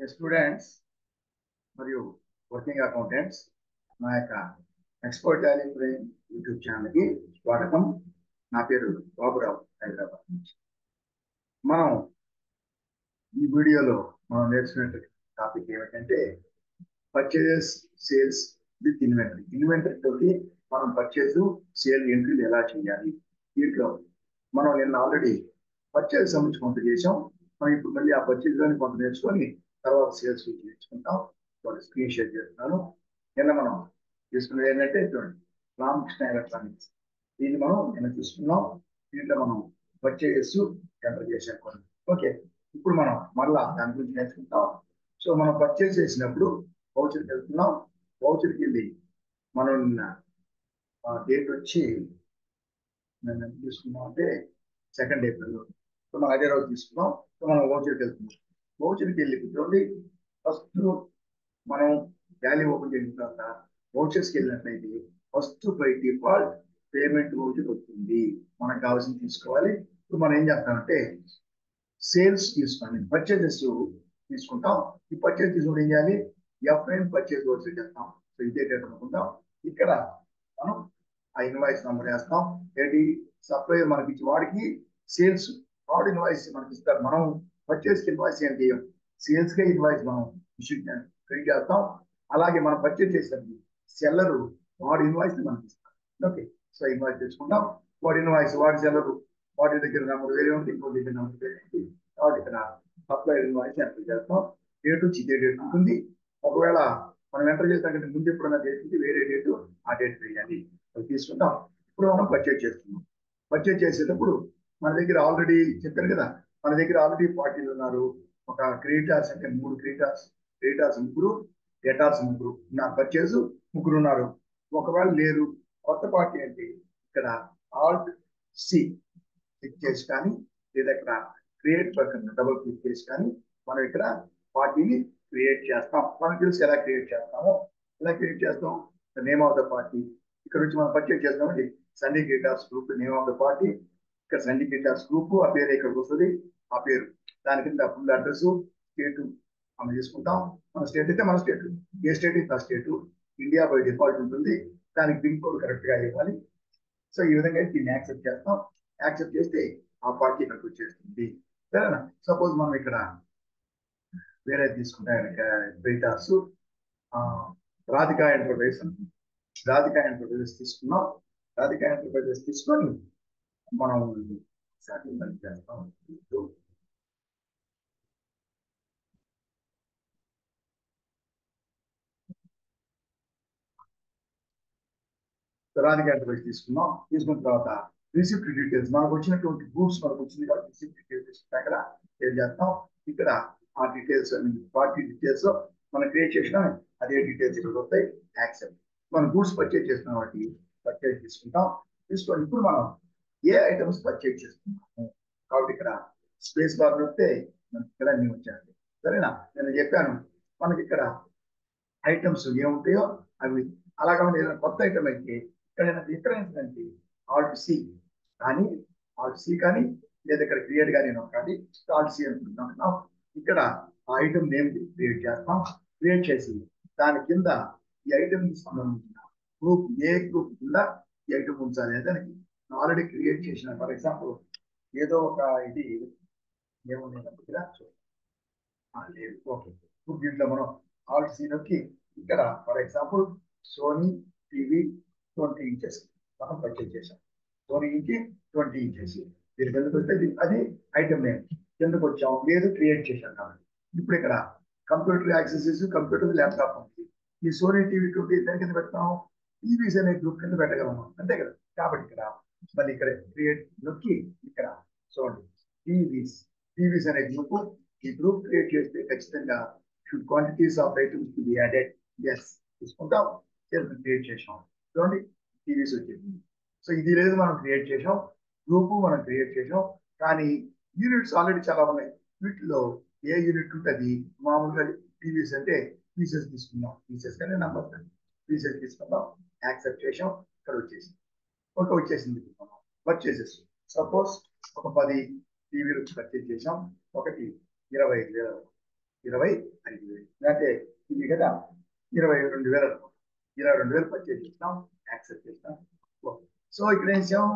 Students మరియు working accountants నా యొక్క ఎక్స్పర్ట్ టాలీ ఫ్రేమ్ యూట్యూబ్ ఛానల్కి స్వాగతం. నా పేరు బాబురావు హైదరాబాద్ నుంచి. మనం ఈ వీడియోలో మనం నేర్చుకునే టాపిక్ ఏమిటంటే purchases sales with inventory inventory తోటి మనం పర్చేజ్ సేల్ ఎంట్రీలు ఎలా చేయాలి? దీంట్లో మనం నిన్న ఆల్రెడీ పర్చేజ్ సంబంధించి కొంత చేసాం మనం ఇప్పుడు మళ్ళీ ఆ పర్చేజ్లోని కొంత నేర్చుకొని తర్వాత సేల్స్ నేర్చుకుంటాం చూడండి స్క్రీన్ షేర్ చేస్తున్నాను నిన్న మనం తీసుకున్నది ఏంటంటే చూడండి రామకృష్ణ ఎలక్ట్రానిక్స్. దీన్ని మనం నిన్న చూసుకున్నాం దీంట్లో మనం పర్చేజెస్ ఎంటర్ చేసాం కొన్ని ఓకే ఇప్పుడు మనం మళ్ళా దాని గురించి నేర్చుకుంటాం. సో మనం పర్చేజ్ చేసినప్పుడు వౌచర్కి వెళ్తున్నాం. వౌచర్కి వెళ్ళి మనం నిన్న డేట్ వచ్చి నిన్న తీసుకున్నాం అంటే సెకండ్ ఏప్రిల్ సో మనం అదే రోజు తీసుకున్నాం. సో మనం వౌచర్కి వెళ్తున్నాం. వౌచర్కి వెళ్ళి కూర్చోండి ఫస్ట్ మనం వ్యాలీ ఓపెన్ చేసిన తర్వాత వౌచర్స్కి వెళ్ళినట్లయితే first by default payment voucher వస్తుంది మనకు కావాల్సింది తీసుకోవాలి. ఇప్పుడు మనం ఏం చేస్తామంటే సేల్స్ తీసుకోండి. పర్చేజెస్ తీసుకుంటాం. ఈ పర్చేజ్ తీసుకుంటే ఏం చేయాలి? ఎఫ్ఐఎం పర్చేజ్ వౌచర్ చేస్తాం. సో ఇదే డేట్ అనుకుంటాం ఇక్కడ మనం ఆ ఇన్వాయిస్ నంబర్ వేస్తాం. ఏంటి? సప్లైర్ మనకి ఇచ్చి వాడికి సేల్స్ వాడు ఇన్వాయిస్ మనకి ఇస్తారు మనం పర్చేస్ ఇన్వాయిస్ ఏం చేయం సేల్స్గా ఇన్వాయిస్ మనం ఇష్యూ క్రెడిట్ చేస్తాం. అలాగే మనం పర్చేస్ చేసేది సెల్లరు వాడి ఇన్వాయిస్ మనకి ఇస్తాం ఓకే సో ఇన్వాయిస్ తెచ్చుకుంటాం వాడి ఇన్వాయిస్ వాడి సెల్లరు వాడి దగ్గర నెంబర్ వేరే ఉంది ఇంకో దగ్గర నెంబర్ వేరే ఉంది కాబట్టి ఇక్కడ సప్లై ఇన్వాయిస్ ఎంటర్ చేస్తాం. డేట్ చిదే డేట్ ఉంటుంది. ఒకవేళ మనం ఎంటర్ చేసినట్టు ముందు ఎప్పుడైనా డేట్ ఉంది వేరే డేటు ఆ డేట్ వేయాలి. అది తీసుకుంటాం. ఇప్పుడు మనం పర్చేజ్ చేస్తున్నాం పర్చేజ్ చేసేటప్పుడు మన దగ్గర ఆల్రెడీ చెప్పారు కదా మన దగ్గర ఆల్రెడీ పార్టీలు ఉన్నారు. ఒక క్రియేటర్స్ అంటే మూడు క్రియేటర్స్ క్రియేటర్స్ ముగ్గురు డేటార్స్ ముగ్గురు. నా పర్చేస్ ముగ్గురు ఉన్నారు ఒకవేళ లేరు కొత్త పార్టీ అంటే ఇక్కడ ఆల్ట్ సి క్లిక్ చేసి కానీ లేదా ఇక్కడ క్రియేట్ పక్కన డబుల్ క్లిక్ చేసి కానీ మనం ఇక్కడ పార్టీని క్రియేట్ చేస్తాం. మనకు తెలుసు ఎలా క్రియేట్ చేస్తామో. ఎలా క్రియేట్ చేస్తాం? నేమ్ ఆఫ్ ద పార్టీ ఇక్కడ నుంచి మనం పర్చేజ్ చేస్తామండి. Sundry creditors group name of the party ఇక్కడ సండికేటర్స్ గ్రూప్ ఆ పేరు ఇక్కడికి వస్తుంది ఆ పేరు. దాని కింద ఫుల్ అడ్రస్ స్టేట్ మనం తీసుకుంటాం మన స్టేట్ అయితే మన స్టేట్ ఏ స్టేట్ అయితే ఆ స్టేట్ ఇండియా బై డిఫాల్ట్ ఉంటుంది. దానికి పిన్ కోడ్ కరెక్ట్గా ఇవ్వాలి. సో ఈ విధంగా దీన్ని యాక్సెప్ట్ చేస్తాం. యాక్సెప్ట్ చేస్తే ఆ పార్టీ ఇక్కడికి వచ్చేస్తుంది. సరేనా? సపోజ్ మనం ఇక్కడ వేరే తీసుకుంటాం బెయిటార్స్ రాధికా ఎంటర్ప్రైజెస్ రాధికా ఎంటర్ప్రైజెస్ తీసుకున్నాం రాధికా ఎంటర్ప్రైజెస్ తీసుకొని మనం సాటిస్ఫై చేస్తాం. రాధికా ఎంటర్ప్రైజ్ తీసుకున్నాం తీసుకున్న తర్వాత రిసిప్ట్ డీటెయిల్స్ మనకు వచ్చినటువంటి గూడ్స్ మనకు వచ్చింది కాబట్టి రిసిప్ట్ డీటెయిల్స్ దగ్గర ఏం చేస్తాం? ఇక్కడ ఆ డీటెయిల్స్ పార్టీ డీటెయిల్స్ మనం క్రియేట్ చేసిన అదే డీటెయిల్స్ ఇక్కడ వస్తాయి. యాక్సెప్ట్ మనం గూడ్స్ పర్చేజ్ చేస్తున్నాం కాబట్టి పర్చేజ్ తీసుకుంటాం తీసుకోండి ఇప్పుడు మనం ఏ ఐటమ్స్ పర్చేజ్ చేసుకుంటాము? కాబట్టి ఇక్కడ స్పేస్ బార్ వస్తే మనకి ఇక్కడ అన్ని వచ్చాయండి. సరేనా? నేను చెప్పాను మనకి ఇక్కడ ఐటమ్స్ ఏముంటాయో అవి అలాగే ఏదైనా కొత్త ఐటమ్ అయితే ఇక్కడ ఇక్కడ ఏంటంటే ఆల్ట్ సి కానీ ఆల్ట్ సి కానీ లేదా ఇక్కడ క్రియేట్ కానీ కానీ ఆల్ట్ సి అనుకుంటున్నాం ఇక్కడ ఆ ఐటమ్ నేమ్ క్రియేట్ చేస్తాం. క్రియేట్ చేసి దాని కింద ఈ ఐటమ్కి సంబంధించిన గ్రూప్ ఏ గ్రూప్ కింద ఈ ఐటమ్ ఉంచాలి అనేది దానికి ఆల్రెడీ క్రియేట్ చేసిన ఫర్ ఎగ్జాంపుల్ ఏదో ఒక ఇది ఏముంది లేదు. ఓకే ఇప్పుడు దీంట్లో మనం ఆల్ట్ సి నొక్కి ఇక్కడ for example Sony TV twenty inches మనం పర్చేజ్ చేసాం సోనీ ఇంచి ట్వంటీ ఇంచెస్ దీనికి ఎందుకు వస్తే అది ఐటమ్ నేమ్ ఎందుకు వచ్చాం? లేదు క్రియేట్ చేశాం కాబట్టి. ఇప్పుడు ఇక్కడ కంప్యూటర్ యాక్సెసెస్ కంప్యూటర్ ల్యాప్టాప్ ఉంది. ఈ సోనీ టీవీ ట్వంటీ దాని కింద పెడతాం. టీవీస్ అనే గ్రూప్ కింద పెట్టగలము. అంతే కదా. కాబట్టి ఇక్కడ మళ్ళీ ఇక్కడ క్రియేట్ నొక్కి ఇక్కడ చూడండి. టీవీస్ టీవీస్ అనే గ్రూప్ ఈ గ్రూప్ క్రియేట్ చేస్తే ఖచ్చితంగా should quantities of items to be added as తీసుకుంటాం. క్రియేట్ చేసాం. చూడండి టీవీస్ వచ్చింది సో ఇది లేదు మనం క్రియేట్ చేసాం. గ్రూప్ మనం క్రియేట్ చేసాం. కానీ యూనిట్స్ ఆల్రెడీ చాలా ఉన్నాయి. వీటిలో ఏ యూనిట్ ఉంటుంది? మామూలుగా టీవీస్ అంటే పీసెస్ తీసుకుందాం. పీసెస్ కానీ నంబర్ పీసెస్ తీసుకుందాం. యాక్సెప్ట్ చేసాం. ఇక్కడ వచ్చేసింది. ఒక వచ్చేసింది పర్చేసెస్ సపోజ్ ఒక పది టీవీలు పర్చేజ్ చేసాం ఒకటి ఇరవై ఐదు వేల ఇరవై ఐదు వేలు. లేకపోతే ఇది కదా ఇరవై రెండు వేలు ఇరవై రెండు వేలు పర్చేజ్ చేస్తాం. యాక్సెప్ట్ చేస్తాం. సో ఇక్కడ ఏం చేసాం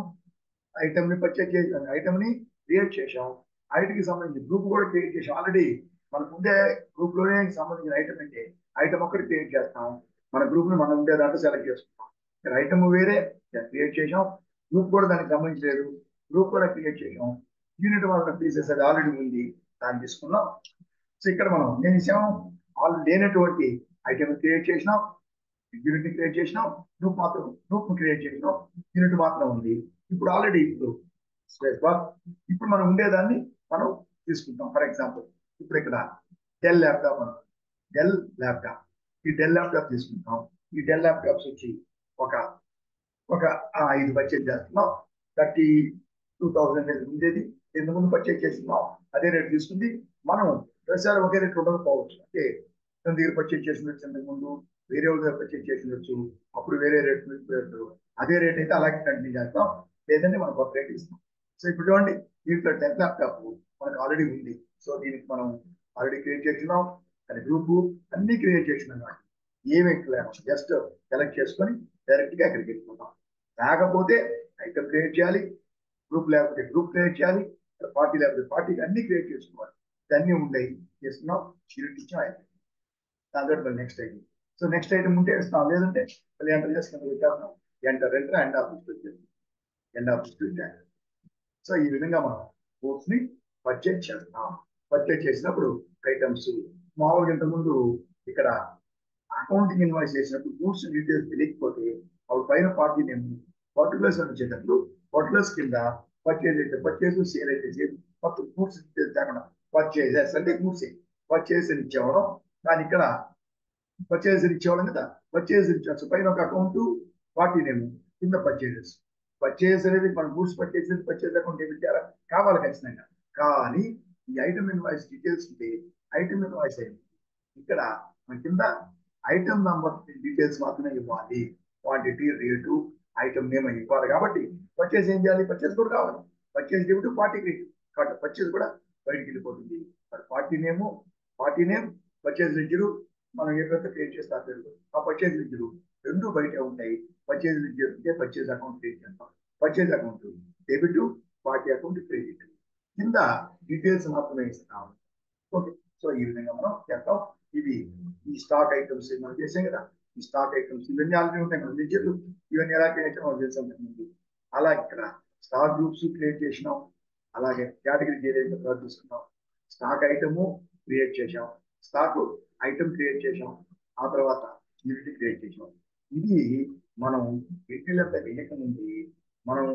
ఐటమ్ని పర్చేజ్ చేసాం ఐటమ్ని క్రియేట్ చేసాం ఐటీకి సంబంధించి గ్రూప్ కూడా క్రియేట్ చేసాం ఆల్రెడీ మనకు ఉండే గ్రూప్లోనే సంబంధించిన ఐటమ్ అంటే ఐటమ్ ఒక్కటి క్రియేట్ చేస్తాం. మన గ్రూప్ని మనం ఉండే దాంట్లో సెలెక్ట్ చేసుకుంటాం. ఐటమ్ వేరే క్రియేట్ చేసాం గ్రూప్ కూడా దాన్ని గమనించలేదు. గ్రూప్ కూడా క్రియేట్ చేసాం యూనిట్ వాళ్ళ ఫీజెస్ అది ఆల్రెడీ ఉంది. దాన్ని తీసుకున్నాం. సో ఇక్కడ మనం నేను చేసాం ఆల్రెడీ లేనటువంటి ఐటమ్ క్రియేట్ చేసినాం. యూనిట్ క్రియేట్ చేసినాం. గ్రూప్ మాత్రం గ్రూప్ క్రియేట్ చేసినాం. యూనిట్ మాత్రం ఉంది. ఇప్పుడు ఆల్రెడీ ఇప్పుడు ఇప్పుడు మనం ఉండేదాన్ని మనం తీసుకుంటాం. ఫర్ ఎగ్జాంపుల్ ఇప్పుడు ఇక్కడ డెల్ ల్యాప్టాప్ మనం డెల్ ల్యాప్టాప్ ఈ డెల్ ల్యాప్టాప్ తీసుకుంటాం. ఈ డెల్ ల్యాప్టాప్స్ వచ్చి ఒక ఒక ఐదు పర్చేజ్ చేస్తున్నాం. థర్టీ టూ థౌసండ్ ఉండేది. ఎందుకు ముందు పర్చేజ్ చేస్తున్నాం. అదే రేట్ తీసుకుంది. మనం ప్రతిసారి ఒకే రేట్ ఉండకపోవచ్చు. అంటే తన దగ్గర పర్చేజ్ చేసినట్టు ఇంతకు ముందు వేరే వాళ్ళ దగ్గర పర్చేజ్ చేసినట్టు అప్పుడు వేరే రేట్ అదే రేట్ అయితే అలాగే కంటిన్యూ చేస్తాం. లేదంటే మనం కొత్త రేట్ ఇస్తాం సో ఇప్పుడు చూడండి దీంట్లో టెన్త్ ల్యాప్టాప్ మనకు ఆల్రెడీ ఉంది. సో దీనికి మనం ఆల్రెడీ క్రియేట్ చేసినాం దాని గ్రూప్ అన్ని క్రియేట్ చేసినాం కాబట్టి ఏమి జస్ట్ సెలెక్ట్ చేసుకొని డైరెక్ట్గా అక్కడికి వెళ్ళిపోతాం. రాకపోతే ఐటమ్ క్రియేట్ చేయాలి గ్రూప్ లేకపోతే గ్రూప్ క్రియేట్ చేయాలి పార్టీ లేకపోతే పార్టీకి అన్ని క్రియేట్ చేసుకోవాలి. ఇవన్నీ ఉండయి. చేస్తున్నాం యూనిట్ ఇచ్చాం అయిపోయింది. Next item so next item ఉంటే ఇస్తాం లేదంటే మళ్ళీ ఎంటర్ చేసుకుని వచ్చేస్తాం ఎంటర్ ఎంటర్ ఎండ్ ఆఫీస్ వచ్చేది ఎండ్ ఆఫీస్ వచ్చాక సో ఈ విధంగా మనం బుక్స్ని పర్చేజ్ చేస్తాం పర్చేజ్ చేసినప్పుడు ఐటమ్స్ మామూలుగా ఇంతకుముందు ఇక్కడ అకౌంటింగ్ ఇన్వాయిస్ చేసినప్పుడు గూడ్స్ డీటెయిల్స్ తెలియకపోతే అప్పుడు పైన పార్టీ నేమ్ పర్టికులర్స్ అని వచ్చేటప్పుడు పర్టికులర్స్ కింద పర్చేజ్ అయితే పర్చేజ్ సేల్ అయితే సేల్ మొత్తం గూడ్స్ డీటెయిల్స్ లేకుండా పర్చేజెస్ అంటే గూడ్స్ పర్చేజ్ అని ఇచ్చేవడం కానీ ఇక్కడ పర్చేజ్ ఇచ్చేవాళ్ళం కదా. పర్చేజ్ ఇచ్చేవచ్చు పైన ఒక అకౌంట్ పార్టీ నేమ్ కింద పర్చేజెస్ పర్చేజ్ అనేది మన గూడ్స్ పర్చేజ్ పర్చేజ్ అకౌంట్ ఏమి కావాలి ఖచ్చితంగా. కానీ ఈ ఐటమ్ ఇన్వాయిస్ డీటెయిల్స్ ఉంటే ఐటమ్ ఇన్వాయిస్ అయింది ఇక్కడ మన కింద ఐటమ్ నంబర్ డీటెయిల్స్ మాత్రమే ఇవ్వాలి. క్వాంటిటీ రేటు ఐటమ్ నేమ్ అని ఇవ్వాలి కాబట్టి పర్చేస్ ఏం చేయాలి? పర్చేస్ కూడా కావాలి. పర్చేస్ డెబిట్ పార్టీ క్రెడిట్ కాబట్టి పర్చేస్ కూడా బయటికి వెళ్ళిపోతుంది. మరి party name party name purchase ledger మనం ఎక్కడైతే క్రియేట్ చేస్తా పేరు ఆ పర్చేస్ లెడ్జరు రెండు బయట ఉంటాయి. పర్చేస్ లెడ్జర్ ఉంటే పర్చేస్ అకౌంట్ క్రియేట్ చేస్తాం. Purchase account debit party account credit కింద డీటెయిల్స్ మాత్రమే ఇస్తాం. ఓకే సో ఈ విధంగా మనం చేస్తాం ఇవి ఈ స్టాక్ ఐటమ్స్ మనం చేసాం కదా? ఈ స్టాక్ ఐటమ్స్ ఇవన్నీ ఆల్రెడీ ఉంటాయి మన లెడ్జర్లు ఇవన్నీ ఎలా క్రియేట్ మనం చేసాం ముందు అలా ఇక్కడ స్టాక్ గ్రూప్స్ క్రియేట్ చేసినాం. అలాగే కేటగిరీ ఏదైతే తర్వాత స్టాక్ ఐటము క్రియేట్ చేసాం స్టాక్ ఐటమ్ క్రియేట్ చేసాం ఆ తర్వాత యూనిట్ క్రియేట్ చేసాం ఇది మనం ఎట్లంతా వేయకముందు మనం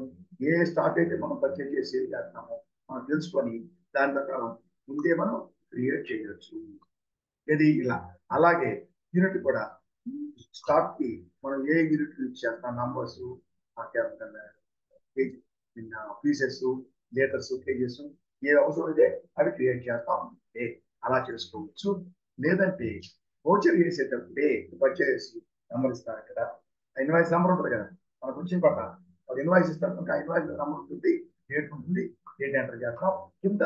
ఏ స్టాక్ అయితే మనం పర్చేజ్ చేసి చేస్తామో మనం తెలుసుకొని దాని ప్రకారం ముందే మనం క్రియేట్ చేయవచ్చు ఇది ఇలా. అలాగే యూనిట్ కూడా. స్టాక్కి మనం ఏ యూనిట్ యూజ్ చేస్తాం? నంబర్స్ పీసెస్ లీటర్స్ కేజెస్ ఏ అవసరం అయితే అవి క్రియేట్ చేస్తాం. ఏ అలా చేసుకోవచ్చు. లేదంటే వోచర్ చేసేటప్పుడే పర్చేస్ నెంబర్ ఇస్తారు కదా ఇన్వాయిస్ నెంబర్ ఉంటుంది కదా. మనకు కొంచెం పట్ల ఒక ఇన్వాయిస్ ఇస్తారు కనుక ఇన్వాయిస్ నెంబర్ ఉంటుంది డేట్ ఉంటుంది డేట్ ఎంటర్ చేస్తాం. కింద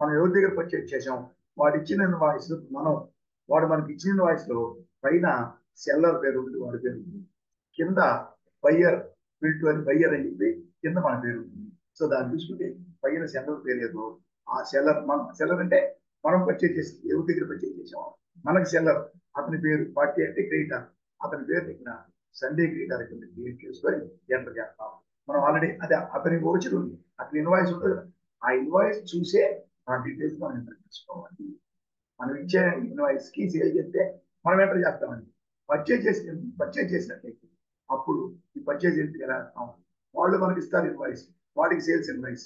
మనం ఎవరి దగ్గర పర్చేజ్ చేసాం వాడు ఇచ్చిన ఇన్వాయిస్ మనం వాడు మనకి ఇచ్చిన ఇన్వాయిస్లో పైన సెల్లర్ పేరు ఉంటుంది వాడి పేరు ఉంది కింద బయ్యర్ బిల్టు అని బయ్యర్ అని చెప్పి కింద మన పేరు ఉంది సో దాన్ని చూసుకుంటే పైన సెల్లర్ పేరు ఏదో ఆ సెల్లర్ మన సెల్లర్ అంటే మనం పర్చేజ్ చేసి ఎవరి దగ్గర పర్చేజ్ చేసాం మనకి సెల్లర్ అతని పేరు పార్టీ అంటే క్రియేటర్ అతని పేరు దగ్గర సండే క్రియేటర్ కింద క్రియేట్ చేసుకొని ఎంటర్ చేస్తాం. మనం ఆల్రెడీ అదే అతని ఓచర్ ఉంది అతని ఇన్వాయిస్ ఉంటుంది ఆ ఇన్వాయిస్ చూసే ఆ డీటెయిల్స్ మనం ఎంటర్ చేసుకోవాలి. మనం ఇచ్చే ఇన్వాయిస్కి సేల్ చేస్తే మనం ఎంటర్ చేస్తామండి. పర్చేజ్ చేసిన పర్చేజ్ చేసినట్లయితే అప్పుడు ఈ పర్చేజ్ ఎంట్రీ ఎలా వేస్తాం వాళ్ళు మనకి ఇస్తారు ఇన్వాయిస్ వాటికి సేల్స్ ఇన్వాయిస్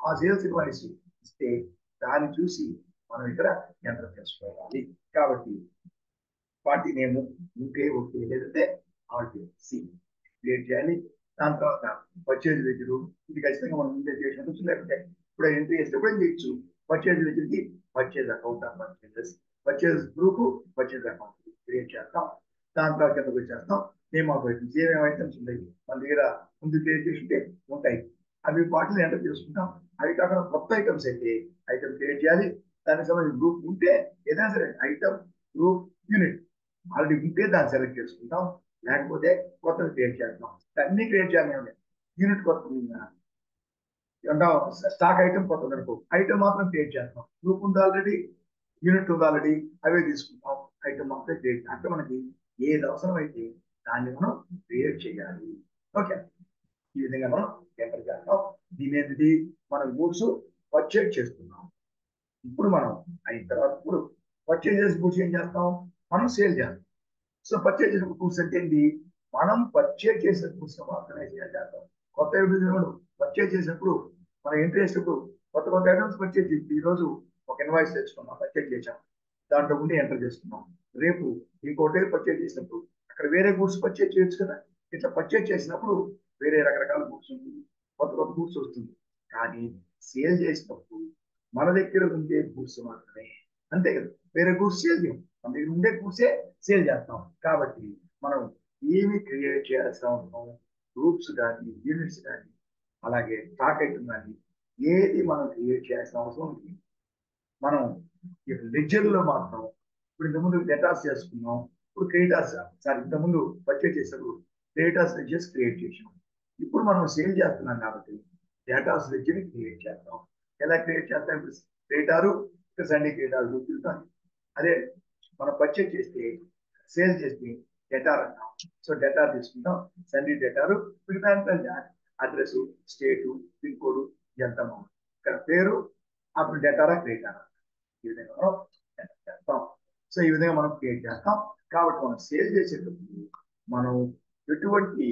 ఆ సేల్స్ ఇన్వాయిస్ ఇస్తే దాన్ని చూసి మనం ఇక్కడ ఎంటర్ చేసుకోవాలి. కాబట్టి పార్టీ నేమ్ ఉంటే ఓకే. లేదంటే ఆల్టీ సి. క్రియేట్ చేయాలి. దాని తర్వాత పర్చేజ్ దగ్గర ఇది ఖచ్చితంగా మనం ముందే చేసినట్టు లేకపోతే ఇప్పుడు ఎంట్రీ చేస్తే కూడా చేయొచ్చు. Purchase లెజర్కి purchase account of purchases purchase group purchase account create చేస్తాం. దాని తర్వాత కిందకు వచ్చేస్తాం. నేమ్ ఆఫ్ ఐటమ్స్ ఏమేమి ఐటమ్స్ ఉంటాయి? మన దగ్గర ముందు క్రియేట్ చేసి ఉంటే ఉంటాయి. అవి వాటిని ఎంటర్ చేసుకుంటాం. అవి కాకుండా కొత్త ఐటమ్స్ అయితే ఐటమ్ క్రియేట్ చేయాలి. దానికి సంబంధించిన గ్రూప్ ఉంటే ఏదైనా సరే ఐటమ్ గ్రూప్ యూనిట్ ఆల్రెడీ ఉంటే దాన్ని సెలెక్ట్ చేసుకుంటాం. లేకపోతే కొత్తది క్రియేట్ చేస్తాం. అన్ని క్రియేట్ చేయాలి యూనిట్ కొత్త స్టాక్ ఐటమ్ కొత్త అనుకో. ఐటమ్ మాత్రం క్రియేట్ చేస్తాం. గ్రూప్ ఉంది ఆల్రెడీ యూనిట్ ఉంది ఆల్రెడీ అవే తీసుకుంటాం. ఐటమ్ మాత్రం క్రియేట్ అంటే మనకి ఏది అవసరం అయితే దాన్ని మనం క్రియేట్ చేయాలి. ఓకే ఈ విధంగా మనం ఎంటర్ చేస్తాం. దీని ఏంటిది మనం గూడ్స్ పర్చేజ్ చేస్తున్నాం. ఇప్పుడు మనం అయిన తర్వాత ఇప్పుడు పర్చేజ్ చేసి గూడ్స్ ఏం చేస్తాం? మనం సేల్ చేస్తాం. సో పర్చేజ్ చేసిన గూడ్స్ అంటే ఏంటి? మనం పర్చేజ్ చేసిన గూడ్స్ మాత్రమే సేల్ చేస్తాం. కొత్త పర్చేజ్ చేసినప్పుడు మన ఇంట్రెస్ట్ చేసినప్పుడు కొత్త కొత్త ఐటమ్స్ వచ్చేది. ఈరోజు ఒక ఇన్వాయిస్ తెచ్చుకున్నాం పర్చేజ్ చేసాం దాంట్లో ఉండి ఎంటర్ చేస్తున్నాం. రేపు ఇంకోటి పర్చేజ్ చేసినప్పుడు అక్కడ వేరే గూడ్స్ పర్చేజ్ చేయొచ్చు కదా? ఇట్లా పర్చేజ్ చేసినప్పుడు వేరే రకరకాల గూడ్స్ ఉంటుంది. కొత్త కొత్త గూడ్స్ వస్తుంది. కానీ సేల్ చేసినప్పుడు మన దగ్గర ఉండే గూడ్స్ మాత్రమే. అంతే కదా? వేరే గూడ్స్ సేల్ చేయం. మన దగ్గర ఉండే గూడ్సే సేల్ చేస్తాం. కాబట్టి మనం ఏమి క్రియేట్ చేయాల్సిన అవసరం? గ్రూప్స్ కానీ యూనిట్స్ కానీ అలాగే స్టాక్ ఐటమ్ కానీ ఏది మనం క్రియేట్ చేయాల్సిన అవసరం ఉంది? మనం ఇప్పుడు లెడ్జర్లో మాత్రం ఇప్పుడు ఇంతకుముందు డెటాస్ చేసుకున్నాం ఇప్పుడు క్రియేటర్స్ సార్ ఇంతకుముందు పర్చేజ్ చేసినప్పుడు క్రియేటర్స్ లెడ్జర్స్ క్రియేట్ చేసాం ఇప్పుడు మనం సేల్ చేస్తున్నాం కాబట్టి డేటాస్ లెడ్జర్ని క్రియేట్ చేస్తాం ఎలా క్రియేట్ చేస్తాం ఇప్పుడు క్రియేటారు ఇక్కడ సండే క్రియేటారు చూపిస్తాం. అదే మనం పర్చేజ్ చేస్తే సేల్ చేస్తే డెటార్ అంటాం. సో డెటార్ తీసుకుంటాం. Sundry debtor address state pin code ఎంత ఇక్కడ పేరు అప్పుడు డేటారా క్రియేటారా ఈ విధంగా మనం చేస్తాం. సో ఈ విధంగా మనం క్రియేట్ చేస్తాం. కాబట్టి మనం సేల్ చేసేటప్పుడు మనం ఎటువంటి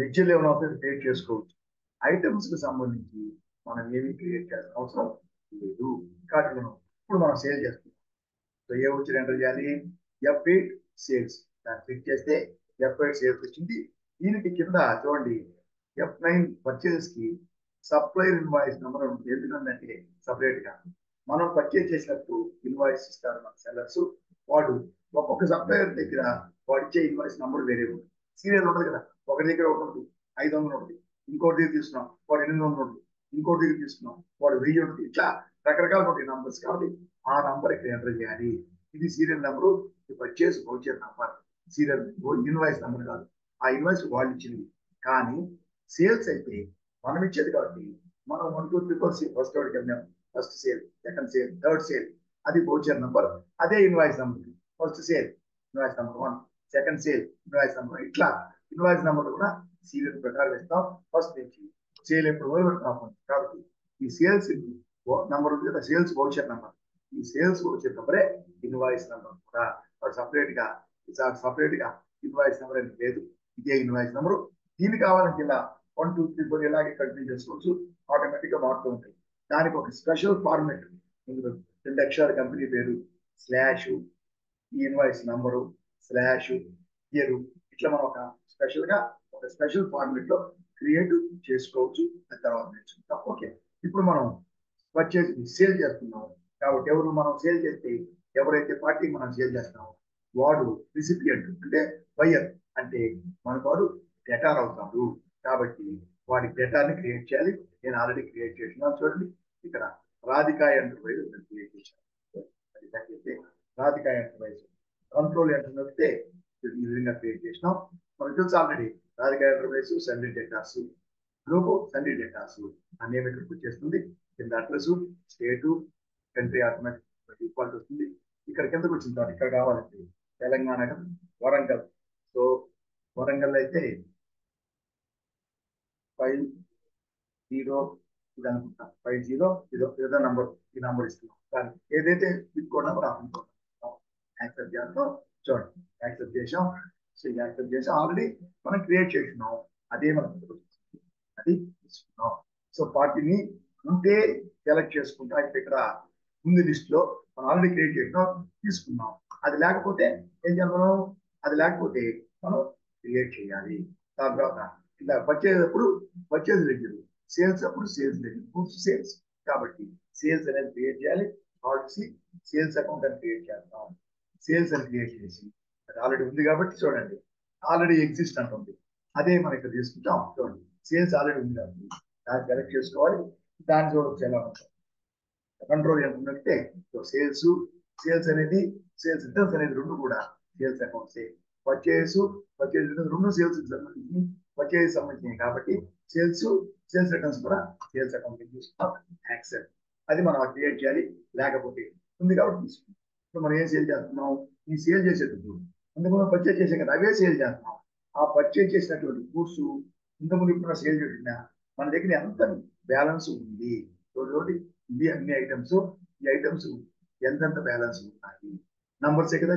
లెక్చర్ లెవెల్ ఆఫ్ క్రియేట్ చేసుకోవచ్చు. ఐటమ్స్కి సంబంధించి మనం ఏమి క్రియేట్ చేయాల్సిన అవసరం లేదు. కాబట్టి మనం ఇప్పుడు మనం సేల్ చేస్తున్నాం. సో ఏ వచ్చి ఎంటర్ చేయాలి? ఎఫ్ ఎయిట్ సేల్స్ దాన్ని క్లిక్ చేస్తే ఎఫ్ ఎయిట్ సేల్స్ వచ్చింది. దీనికి కింద చూడండి ఎఫ్ నైన్ పర్చేస్కి సప్లైర్ ఇన్వాయిస్ నెంబర్ ఉంటుంది ఎందుకంటే సపరేట్గా మనం పర్చేజ్ చేసినప్పుడు ఇన్వాయిస్ ఇస్తారు మన సెల్లర్స్ వాడు ఒక్కొక్క సప్లైయర్ దగ్గర వాడు ఇచ్చే ఇన్వాయిస్ నెంబర్ వేరే ఉంటుంది. సీరియల్ ఉంటుంది కదా ఒకటి దగ్గర ఒకటి ఐదు వందలు ఉంటుంది. ఇంకోటి దగ్గర తీసుకున్నాం వాడు ఎనిమిది వందలు ఉంటుంది. ఇంకోటి దగ్గర తీసుకున్నాం వాడు వెయ్యి ఉంటుంది. ఇట్లా రకరకాల ఉంటాయి నంబర్స్ కాబట్టి ఆ నంబర్ ఇక్కడ ఎంటర్ చేయాలి. ఇది serial number purchase voucher number serial invoice number కాదు. ఆ ఇన్వాయిస్ వాళ్ళు ఇచ్చింది కానీ సేల్స్ అయితే మనం ఇచ్చేది కాబట్టి మనం one two three four first వాడికి వెళ్ళాం first sale second sale third sale అది వౌచర్ నంబర్ అదే invoice number first sale invoice number one second sale invoice number ఇట్లా ఇన్వాయిస్ నెంబర్ కూడా సీరియల్ ప్రకారం ఇస్తాం. ఫస్ట్ నుంచి సేల్ ఎప్పుడు మొదలు పెడతాం కాబట్టి ఈ సేల్స్ నెంబర్ ఉంది కదా సేల్స్ వౌచర్ నెంబర్ ఈ సేల్స్ వౌచర్ నెంబరే ఇన్వాయిస్ నెంబర్ కూడా. సపరేట్గా సపరేట్గా ఇన్వాయిస్ నెంబర్ అనేది లేదు. ఇదే ఇన్వాయిస్ నెంబరు దీనికి కావాలంటే ఇలా వన్ టూ త్రీ ఫోర్ ఇలాగే కంటిన్యూ చేసుకోవచ్చు. ఆటోమేటిక్గా మారుతూ ఉంటాయి. దానికి ఒక స్పెషల్ ఫార్మెట్ ఇందులో రెండు అక్షరాల కంపెనీ పేరు slash e invoice number slash year ఇట్లా మనం ఒక స్పెషల్గా ఒక స్పెషల్ ఫార్మెట్లో క్రియేట్ చేసుకోవచ్చు. అది తర్వాత నేర్చుకుంటాం. ఓకే ఇప్పుడు మనం పర్చేజ్ సేల్ చేస్తున్నాం కాబట్టి ఎవరు మనం సేల్ చేస్తే ఎవరైతే పార్టీ మనం సేల్ చేస్తున్నామో వాడు రిసిపియంట్ అంటే బయ్యర్ అంటే మన వాడు డెటార్ అవుతాడు. కాబట్టి వాడి డెటార్ని క్రియేట్ చేయాలి. నేను ఆల్రెడీ క్రియేట్ చేసినాను చూడండి. ఇక్కడ రాధికా ఎంటర్ప్రైజ్ క్రియేట్ చేశాను. అయితే రాధికా ఎంటర్ప్రైజ్ కంట్రోల్ ఎంటర్ నొక్కితే ఈ విధంగా క్రియేట్ చేసినాం. మనకు తెలుసు already Radhika enterprise sundry debtors group sundry debtors అనే ఇక్కడ వచ్చేస్తుంది. కింద address state country automatic equality వస్తుంది. ఇక్కడ కిందకు వచ్చిన తర్వాత ఇక్కడ కావాలంటే తెలంగాణ వరంగల్ సో వరంగల్ అయితే ఫైవ్ జీరో ఇది అనుకుంటా. ఫైవ్ జీరో ఇదో ఏదో నంబర్ ఈ నంబర్ ఇస్తున్నాం. కానీ ఏదైతే పిన్ కోడ్ యాక్సెప్ట్ చేస్తాం చూడండి. యాక్సెప్ట్ చేసాం. సో యాక్సెప్ట్ చేసాం. ఆల్రెడీ మనం క్రియేట్ చేసినాం. అదే మనం అది తీసుకున్నాం సో పార్టీని ఉంటే సెలెక్ట్ చేసుకుంటా ఇప్పుడు ఇక్కడ ముందు లిస్ట్లో మనం ఆల్రెడీ క్రియేట్ చేసినాం తీసుకున్నాం. అది లేకపోతే ఏం చేయాలి మనం? అది లేకపోతే మనం క్రియేట్ చేయాలి. దాని తర్వాత ఇలా వచ్చేటప్పుడు వచ్చేది లెడ్జర్ సేల్స్ అప్పుడు సేల్స్ లెడ్జర్ గుడ్స్ సేల్స్ కాబట్టి సేల్స్ అనేది క్రియేట్ చేయాలి పాలసీ సేల్స్ అకౌంట్ అని క్రియేట్ చేస్తాం. సేల్స్ అని క్రియేట్ చేసి అది ఆల్రెడీ ఉంది కాబట్టి చూడండి. ఆల్రెడీ ఎగ్జిస్ట్ అంటుంది అదే మనం ఇక్కడ తీసుకుంటాం. చూడండి. సేల్స్ ఆల్రెడీ ఉంది కాబట్టి దాన్ని కలెక్ట్ చేసుకోవాలి. దాన్ని చూడవచ్చు ఎలా ఉంటుంది. కంట్రోల్ ఎంత ఉందంటే సేల్స్ సేల్స్ అనేది సేల్స్ రిటర్న్స్ అనేది రెండు కూడా సేల్స్ అకౌంట్స్ పర్చేస్ పర్చేస్ రెండు సేల్స్ సంబంధించి పర్చేస్ సంబంధించినవి కాబట్టి సేల్స్ సేల్స్ రిటర్న్స్ కూడా సేల్స్ అకౌంట్ యాక్సెప్ట్ అది మనం క్రియేట్ చేయాలి. లేకపోతే ఉంది కాబట్టి ఇప్పుడు మనం ఏం సేల్ చేస్తున్నాం? ఈ సేల్ చేసేటప్పుడు ఇంతకుముందు పర్చేజ్ చేసాం కదా అవే సేల్ చేస్తున్నాం. ఆ పర్చేజ్ చేసినటువంటి గూడ్స్ ఇంతకుముందు ఇప్పుడు సేల్ చేసిన మన దగ్గర ఎంత బ్యాలెన్స్ ఉంది? చూడండి ఇవి అన్ని ఐటమ్స్ ఈ ఐటమ్స్ ఎంతెంత బ్యాలెన్స్ ఉన్నాయి? నంబర్స్ కదా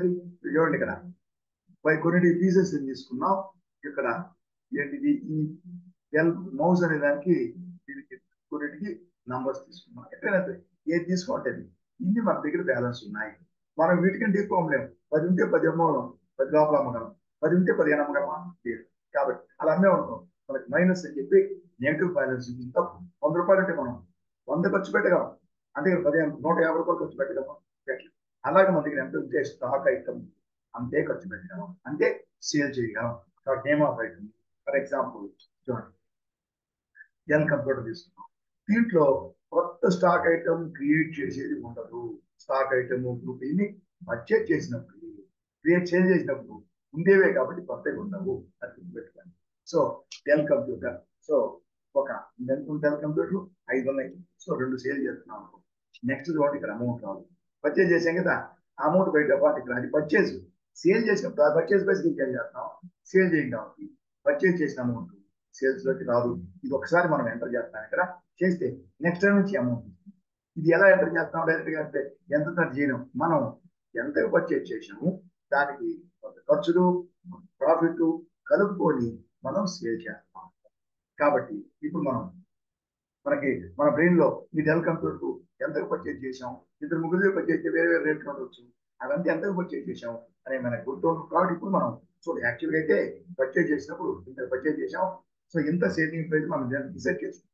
చూడండి ఇక్కడ? బై కొన్ని పీసెస్ తీసుకున్నాం? ఇక్కడ ఏంటిది? ఈ ఎల్ మౌస్ అనే దానికి దీనికి కొన్నిటికి నంబర్స్ తీసుకున్నాం. ఎక్కడైనా ఏది తీసుకుంటే ఇన్ని మన దగ్గర బ్యాలెన్స్ ఉన్నాయి. మనం వీటికంటే ఎక్కువ అమ్మలేము పది ఉంటే పది అమ్మగలం పది లోపల అమ్మగలం పది ఉంటే పదిహేను అమ్మగలమా లేదు. కాబట్టి అలా అమ్మే ఉంటాం మనకి మైనస్ అని చెప్పి నెగిటివ్ బ్యాలెన్స్ తప్పు. వంద రూపాయలు అంటే మనం వంద ఖర్చు పెట్టగలం. అంతే పదిహేను నూట యాభై రూపాయలు ఖర్చు పెట్టగలం. అలాగే మన దగ్గర ఎంత ఉంటే స్టాక్ ఐటమ్ అంతే ఖర్చు పెట్టగలం అంటే సేల్ చేయగలం కాబట్టి name of item for example చూడండి. ఎల్ కంప్యూటర్ తీసుకున్నాం. దీంట్లో కొత్త స్టాక్ ఐటమ్ క్రియేట్ చేసేది ఉండదు. స్టాక్ ఐటమ్ గ్రూప్ ఇన్ని బడ్జెట్ చేసినప్పుడు క్రియేట్ చేంజ్ చేసినప్పుడు ఉండేవే కాబట్టి కొత్తగా ఉండవు. అది గుర్తుపెట్టుకోండి. సో డెల్ కంప్యూటర్ సో ఒక ఎంత డెల్ కంప్యూటర్ ఐదు ఉన్నాయి. సో రెండు సేల్ చేస్తున్నాం. అనుకో నెక్స్ట్ చూడండి ఇక్కడ అమౌంట్ రావాలి పర్చేజ్ చేసాం కదా అమౌంట్ బయట డిపాజిట్ ఇక్కడ అది పర్చేజ్ సేల్ చేసినప్పుడు పర్చేజ్ ప్రైస్ ఏం చేస్తాం? సేల్ చేయం కాబట్టి పర్చేజ్ చేసిన అమౌంట్ సేల్స్లోకి రాదు. ఇది ఒకసారి మనం ఎంటర్ చేస్తాం ఇక్కడ. చేస్తే నెక్స్ట్ టైం నుంచి అమౌంట్ ఇది ఎలా ఎంటర్ చేస్తాం డైరెక్ట్గా అంటే ఎంత చేయడం మనం ఎంత పర్చేజ్ చేసాము దానికి కొంత ఖర్చులు ప్రాఫిట్ కలుపుకొని మనం సేల్ చేస్తాం. కాబట్టి ఇప్పుడు మనం మనకి మన బ్రెయిన్లో ఈ డెల్ కంప్యూటర్ ఎంత పర్చేజ్ చేసాం ఇద్దరు ముగ్గురు పర్చేజ్ వేరే వేరే రేట్లు ఉండొచ్చు. అదంతా ఎంత పర్చేజ్ చేసాం అనే మన గుర్తు కాబట్టి ఇప్పుడు మనం సో యాక్చువల్గా అయితే పర్చేజ్ చేసినప్పుడు ఇంత పర్చేజ్ చేసాం సో ఇంత సేవింగ్ ప్రైస్ మనం డిసైడ్ చేస్తాం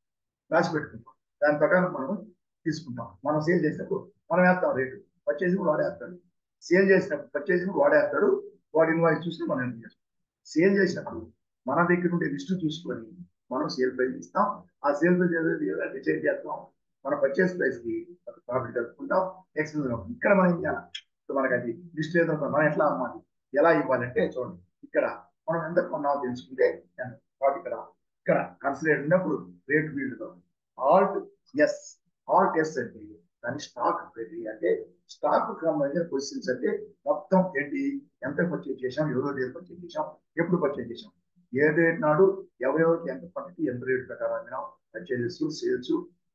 రాసి పెట్టుకుంటాం. దాని ప్రకారం మనం తీసుకుంటాం. మనం సేల్ చేసినప్పుడు మనం వేస్తాం రేటు పర్చేజ్ కూడా వాడేస్తాడు సేల్ చేసినప్పుడు పర్చేజ్ కూడా వాడేస్తాడు వాడి ఇన్వాయిస్ చూసి మనం ఎంత చేస్తాం? సేల్ చేసినప్పుడు మన దగ్గర ఉండే లిస్టు చూసుకొని మనం సేల్ ప్రైస్ ఇస్తాం ఆ సేల్ ప్రైస్ డిసైడ్ చేస్తాం. మన పర్చేస్ ప్రైస్కి ప్రాఫిట్ కలుపుకుంటాం. ఎక్స్పెన్స్ ఇక్కడ మనం ఏం చేయాలి? మనకి అది లిస్ట్ ఏదో మనం ఎట్లా అమ్మాలి? ఎలా ఇవ్వాలంటే చూడండి. ఇక్కడ మనం ఎంత కొన్నామో తెలుసుకుంటే కాబట్టి ఇక్కడ ఇక్కడ కన్సిడర్ ఉన్నప్పుడు rate field alt S alt S అంటే దాని స్టాక్ అంటే స్టాక్ సంబంధించిన క్వశ్చన్స్ అంటే మొత్తం ఏంటి? ఎంత పర్చేజ్ చేసాం ఎవరో రేట్ పర్చేజ్ చేసాం ఎప్పుడు పర్చేజ్ చేసాం ఏ రేట్ నాడు ఎవరెవరికి ఎంత పట్టి ఎంత రేట్ ప్రకారం అమ్మినాం పర్చేజెస్ సేల్స్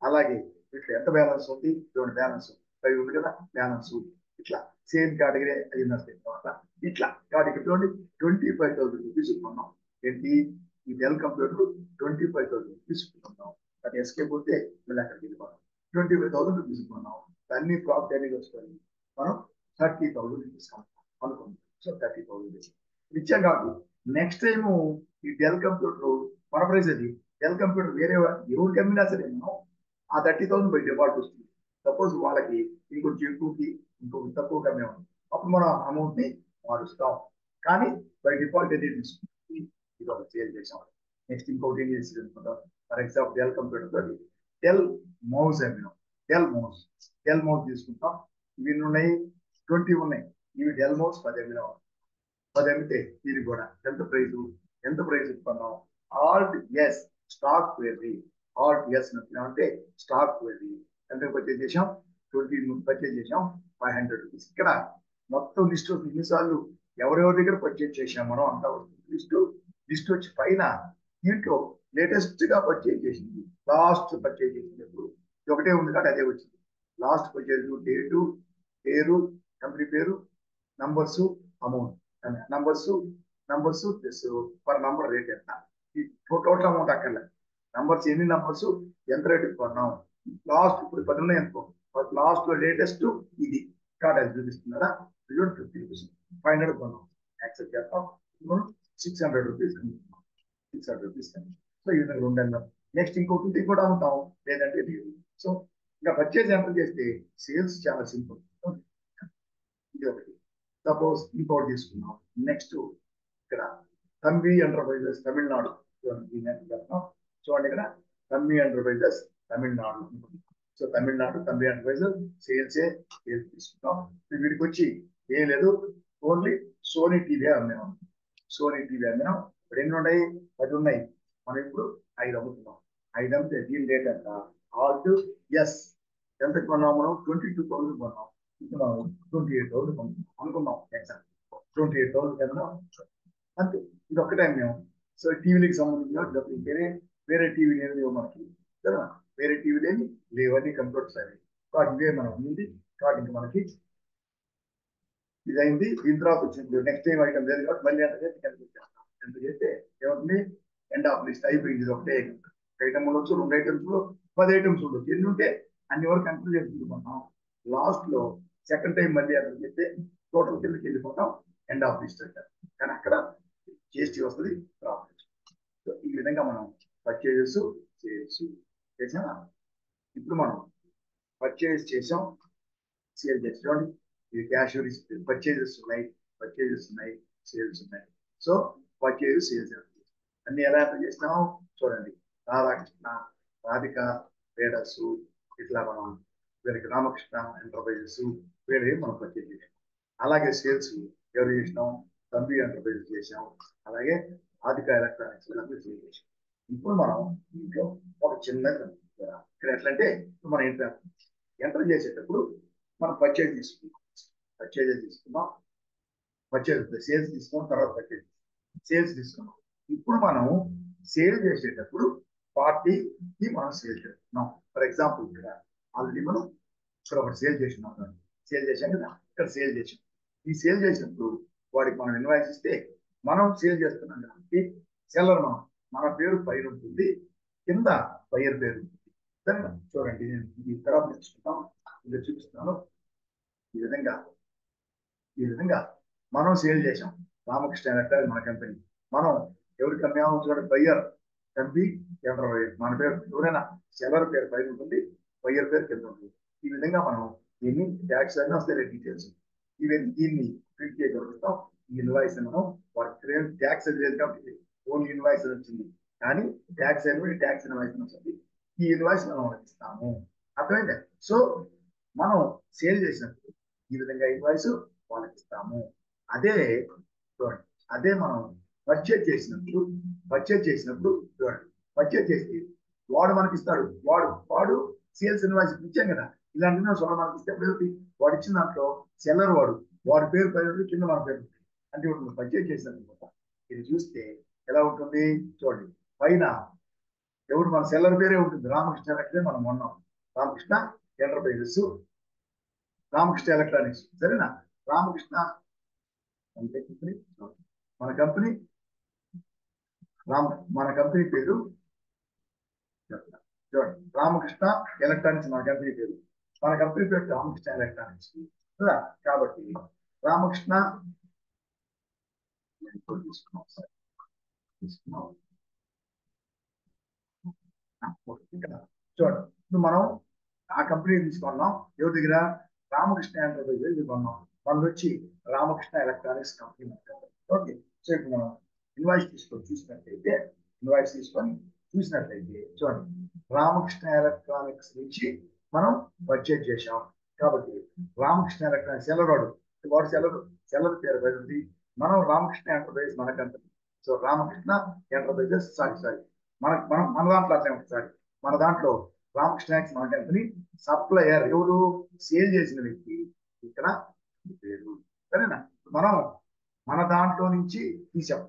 అలాగే ఇట్లా ఎంత బ్యాలెన్స్ ఉంది? ఇటువంటి బ్యాలెన్స్ పై ఉంది కదా బ్యాలెన్స్ ఇట్లా సేమ్ కేటగిరీ అది వస్తాయి తర్వాత ఇట్లా కాబట్టి ఇటువంటి ట్వంటీ ఫైవ్ థౌసండ్ రూపీస్ కొన్నాం. ఏంటి? ఈ Dell computer twenty five thousand rupees కొన్నాం. అది ఎస్కేప్ పోతే మళ్ళీ అక్కడికి వెళ్ళిపోతాం. ట్వంటీ ఫైవ్ థౌసండ్ రూపీస్ కొన్నాం. అన్ని ప్రాఫిట్ అనేది వస్తుంది మనం థర్టీ థౌసండ్ రూపీస్ అనుకుంటాం సో థర్టీ థౌసండ్ రూపీస్ ఇచ్చాం కాదు. నెక్స్ట్ టైము ఈ డెల్ కంప్యూటర్ మన ప్రైస్ అది. డెల్ కంప్యూటర్ వేరే ఎవరికి అమ్మినా సరే మనం ఆ థర్టీ థౌసండ్ బై డిఫాల్ట్ వస్తుంది. సపోజ్ వాళ్ళకి ఇంకొంచెం ఎక్కువకి ఇంకొక తక్కువ అమ్మేవాళ్ళు. అప్పుడు మనం అమౌంట్ని మారుస్తాం. కానీ బై డిఫాల్ట్ ఏది తీసుకుంటుంది ఇది ఒక సేల్ చేసాం నెక్స్ట్ ఇంకోటి ఏం చేసి ఫర్ ఎగ్జాంపుల్ డెల్ కంప్యూటర్ తోటి డెల్ మౌస్ అమ్మినాం. డెల్ మౌస్ డెల్ మౌస్ తీసుకుంటాం. ఇవి ఉన్నాయి. ట్వంటీ ఉన్నాయి. ఇవి డెల్ మౌస్ పది అమ్మినాం. పది అమ్మితే దీనికి కూడా ఎంత ప్రైస్? ఎంత ప్రైస్ కొన్నాం alt S stock query. Alt S అంటే స్టాక్ క్వెరీ. ఎంత పర్చేజ్ చేసాం ట్వంటీ పర్చేజ్ చేసాం ఫైవ్ హండ్రెడ్ రూపీస్ ఇక్కడ మొత్తం లిస్ట్ ఎన్నిసార్లు ఎవరెవరి దగ్గర పర్చేజ్ చేసాం మనం అంతా లిస్ట్ లిస్ట్ వచ్చి పైన దీంట్లో లేటెస్ట్గా పర్చేజ్ చేసింది. లాస్ట్ పర్చేజ్ చేసినప్పుడు ఒకటే ఉంది కాబట్టి అదే వచ్చింది. లాస్ట్ పర్చేజ్ డేటు పేరు కంపెనీ పేరు numbers amount numbers numbers plus per number rate ఎంత? ఈ టోటల్ అమౌంట్ అక్కర్లే. నంబర్స్ ఎన్ని నంబర్స్ ఎంత రేటు కొన్నాం లాస్ట్ ఇప్పుడు పది ఉన్నాయి అనుకో లాస్ట్లో లేటెస్ట్ ఇది. కార్డ్ అది చూపిస్తున్నారా? ఫిఫ్టీ రూపీస్ ఫైవ్ హండ్రెడ్ కొన్నాం యాక్సెప్ట్ చేస్తాం. Six hundred rupees six hundred rupees so ఈ విధంగా రెండు నెక్స్ట్ ఇంకొకటి కూడా ఉంటాం. లేదంటే లేదు. సో ఇంకా పర్చేజ్ ఎంటర్ చేస్తే సేల్స్ చాలా సింపుల్ ఇది ఒకటి. సపోజ్ ఇంకోటి తీసుకున్నాం నెక్స్ట్ ఇక్కడ తంబి ఎంటర్ప్రైజెస్ తమిళనాడు. చూడండి చెప్తాం చూడండి ఇక్కడ తమ్మి ఎంటర్ప్రైజెస్ తమిళనాడు సో తమిళనాడు తమ్మి ఎంటర్ప్రైజెస్ సేల్సే సేల్స్ తీసుకుంటాం. వీడికి వచ్చి ఏం లేదు ఓన్లీ సోనీ టీవీ అమ్మాము సోనీ టీవీ అమ్మినాం ఇప్పుడు ఎన్ని ఉన్నాయి పది ఉన్నాయి. మనం ఇప్పుడు ఐదు అమ్ముతున్నాం. ఐదు అమ్మితే దీని రేట్ ఎంత? ఆల్ట్ ఎస్ ఎంత కొన్నాం మనం? ట్వంటీ టూ థౌసండ్ కొన్నాం. ఇప్పుడు మనం ట్వంటీ ఎయిట్ థౌసండ్ కొనుక్కున్నాం. అనుకున్నాం ఎగ్జామ్ ట్వంటీ ఎయిట్ థౌసండ్ కన్నా అంతే. ఇది ఒక్కటే మేము సో టీవీలకు సంబంధించిన డబ్బు ఇంకేనే వేరే టీవీ లేని లేవు మనకి. కదా? వేరే టీవీ లేని లేవని కంప్యూటర్స్ అవి కాబట్టి ఇవే మనం ఉంది. కాబట్టి ఇంకా మనకి ఇది అయింది దీని తర్వాత వచ్చింది. నెక్స్ట్ టైం ఐటమ్ లేదు కాబట్టి మళ్ళీ ఎంత చేస్తే ఎంత చేస్తాం ఎంత చేస్తే ఏమవుతుంది? ఎండ్ ఆఫ్ లిస్ట్ అయిపోయింది. ఇది ఒకటే ఐటమ్. ఉండొచ్చు రెండు ఐటమ్స్ పది ఐటమ్స్ ఉండొచ్చు. ఎన్ని ఉంటే అన్ని వరకు కన్సిడర్ చేసుకుంటున్నాం. లాస్ట్లో సెకండ్ టైం మళ్ళీ అక్కడ చెప్తే టోటల్ కిందకి వెళ్ళిపోతాం. ఎండ్ ఆఫ్ లిస్ట్ అంటారు. కానీ అక్కడ జిఎస్టీ వస్తుంది ప్రాఫిట్. సో ఈ విధంగా మనం పర్చేజెస్ చేయొచ్చు. చేసామా ఇప్పుడు మనం పర్చేజ్ చేసాం సేల్ చేసాం ఇది క్యాష్ పర్చేజెస్ ఉన్నాయి పర్చేజెస్ ఉన్నాయి సేల్స్ ఉన్నాయి. సో పర్చేజ్ సేల్స్ అన్ని ఎలా అర్థం చేస్తామో చూడండి. రాధాకృష్ణ రాధిక ట్రేడర్స్ ఇట్లా మనం వీళ్ళకి రామకృష్ణ ఎంటర్ప్రైజెస్ వీళ్ళకి మనం పర్చేజ్ చేసాం అలాగే సేల్స్ ఎవరు చేసినాం? కంప్యూటర్ ఎంటర్ప్రైజ్ చేసాం అలాగే ఆదిక ఎలక్ట్రానిక్స్ చేసాం ఇప్పుడు మనం ఇంట్లో ఒక చిన్న ఇక్కడ ఎట్లా అంటే ఇప్పుడు మనం ఎంటర్ ఎంటర్ చేసేటప్పుడు మనం పర్చేజ్ తీసుకుంటాం పర్చేజ్ తీసుకున్నాం పర్చేజ్ సేల్స్ తీసుకున్నాం తర్వాత పర్చేజ్ సేల్స్ తీసుకున్నాం ఇప్పుడు మనం సేల్ చేసేటప్పుడు పార్టీకి మనం సేల్ చేస్తున్నాం. ఫర్ ఎగ్జాంపుల్ ఇక్కడ ఆల్రెడీ మనం ఇక్కడ ఒకటి సేల్ చేసినాం సేల్ చేసాం కదా? ఇక్కడ సేల్ చేసాం ఈ సేల్ చేసినప్పుడు వాడికి మనం ఇన్వాయిస్ ఇస్తే మనం సేల్ చేస్తున్నాం కాబట్టి సెల్లర్ మనం. మన పేరు పైన ఉంటుంది కింద బయర్ పేరు ఉంటుంది. చూడండి నేను ఈ తర్వాత నేర్చుకుంటాం. ఇంకా చూపిస్తున్నాను. ఈ విధంగా ఈ విధంగా మనం సేల్ చేసాం రామకృష్ణ ఎలక్ట్రాల్ మన కంపెనీ మనం ఎవరికి అమ్మాము చూడండి బయ్యర్ కంపి కేంద్ర మన పేరు ఎవరైనా సెల్లర్ పేరు పైన ఉంటుంది బయ్యర్ పేరు కింద ఉంటుంది. ఈ విధంగా మనం దీన్ని ట్యాక్స్ అయినా వస్తే డీటెయిల్స్ ఈవెన్ దీన్ని ప్రింట్ చేయగలుగుతాం. ఈ ఇన్వాయిస్ మనం వర్క్ ట్యాక్స్ లేదు కాబట్టి ఓన్లీ ఇన్వాయిస్ వచ్చింది. కానీ ట్యాక్స్ అయిన ట్యాక్స్ ఇన్వాయిస్ వస్తుంది ఈ ఇన్వాయిస్ మనం ఇస్తాము అర్థమైందా? సో మనం సేల్ చేసినప్పుడు ఈ విధంగా ఇన్వాయిస్ వాళ్ళకి ఇస్తాము అదే చూడండి. అదే మనం పర్చేజ్ చేసినప్పుడు పర్చేజ్ చేసినప్పుడు చూడండి. పర్చేజ్ చేసి వాడు మనకి ఇస్తాడు వాడు వాడు సేల్స్ ఇన్వాయిస్ ఇచ్చాం కదా. ఇలాంటి సొంత మనకి ఇస్తే వాడు ఇచ్చిన దాంట్లో సెల్లర్ వాడు వాడి పేరు పైన కింద మన పేరు అంటే ఇప్పుడు పర్చేజ్ అనమాట ఇది చూస్తే ఎలా ఉంటుంది? చూడండి. పైన ఎవరు మన సెల్లర్ పేరే ఉంటుంది. రామకృష్ణ ఎలక్ట్రానిక్స్ మనం ఉన్నాం రామకృష్ణ ఎంటర్ప్రైజెస్. రామకృష్ణ ఎలక్ట్రానిక్స్. సరేనా? రామకృష్ణ అంటే కంపెనీ మన కంపెనీ రామ మన కంపెనీ పేరు? చూడండి. రామకృష్ణ ఎలక్ట్రానిక్స్ మన కంపెనీ పేరు. మన కంపెనీ పేరు రామకృష్ణ ఎలక్ట్రానిక్స్. కదా? కాబట్టి రామకృష్ణ తీసుకున్నాం చూడండి ఇప్పుడు మనం ఆ కంపెనీ తీసుకున్నాం. ఎవరి దగ్గర? రామకృష్ణ ఎంటర్ప్రైజ్ ఇది కొన్నాం వచ్చి Ramakrishna electronics company okay so ఇప్పుడు మనం ఇన్వాయిస్ తీసుకొని చూసినట్లయితే ఇన్వాయిస్ తీసుకొని చూసినట్లయితే చూడండి రామకృష్ణ ఎలక్ట్రానిక్స్ నుంచి మనం పర్చేజ్ చేశాం. కాబట్టి రామకృష్ణ ఎలక్ట్రానిక్స్ సెల్లర్ వాడు సెలవు సెల్లర్ పేరు పెరుగుతుంది మనం రామకృష్ణ ఎంటర్ప్రైజ్ మన so Ramakrishna enterprises sorry sorry. మన మనం మన దాంట్లో అట్లే ఉంటుంది సారీ. మన దాంట్లో రామకృష్ణ మన కంపెనీ సప్లయర్ ఎవరు? సేల్ చేసిన వ్యక్తి ఇక్కడ పేరు. సరేనా? మనం మన దాంట్లో నుంచి తీసాం.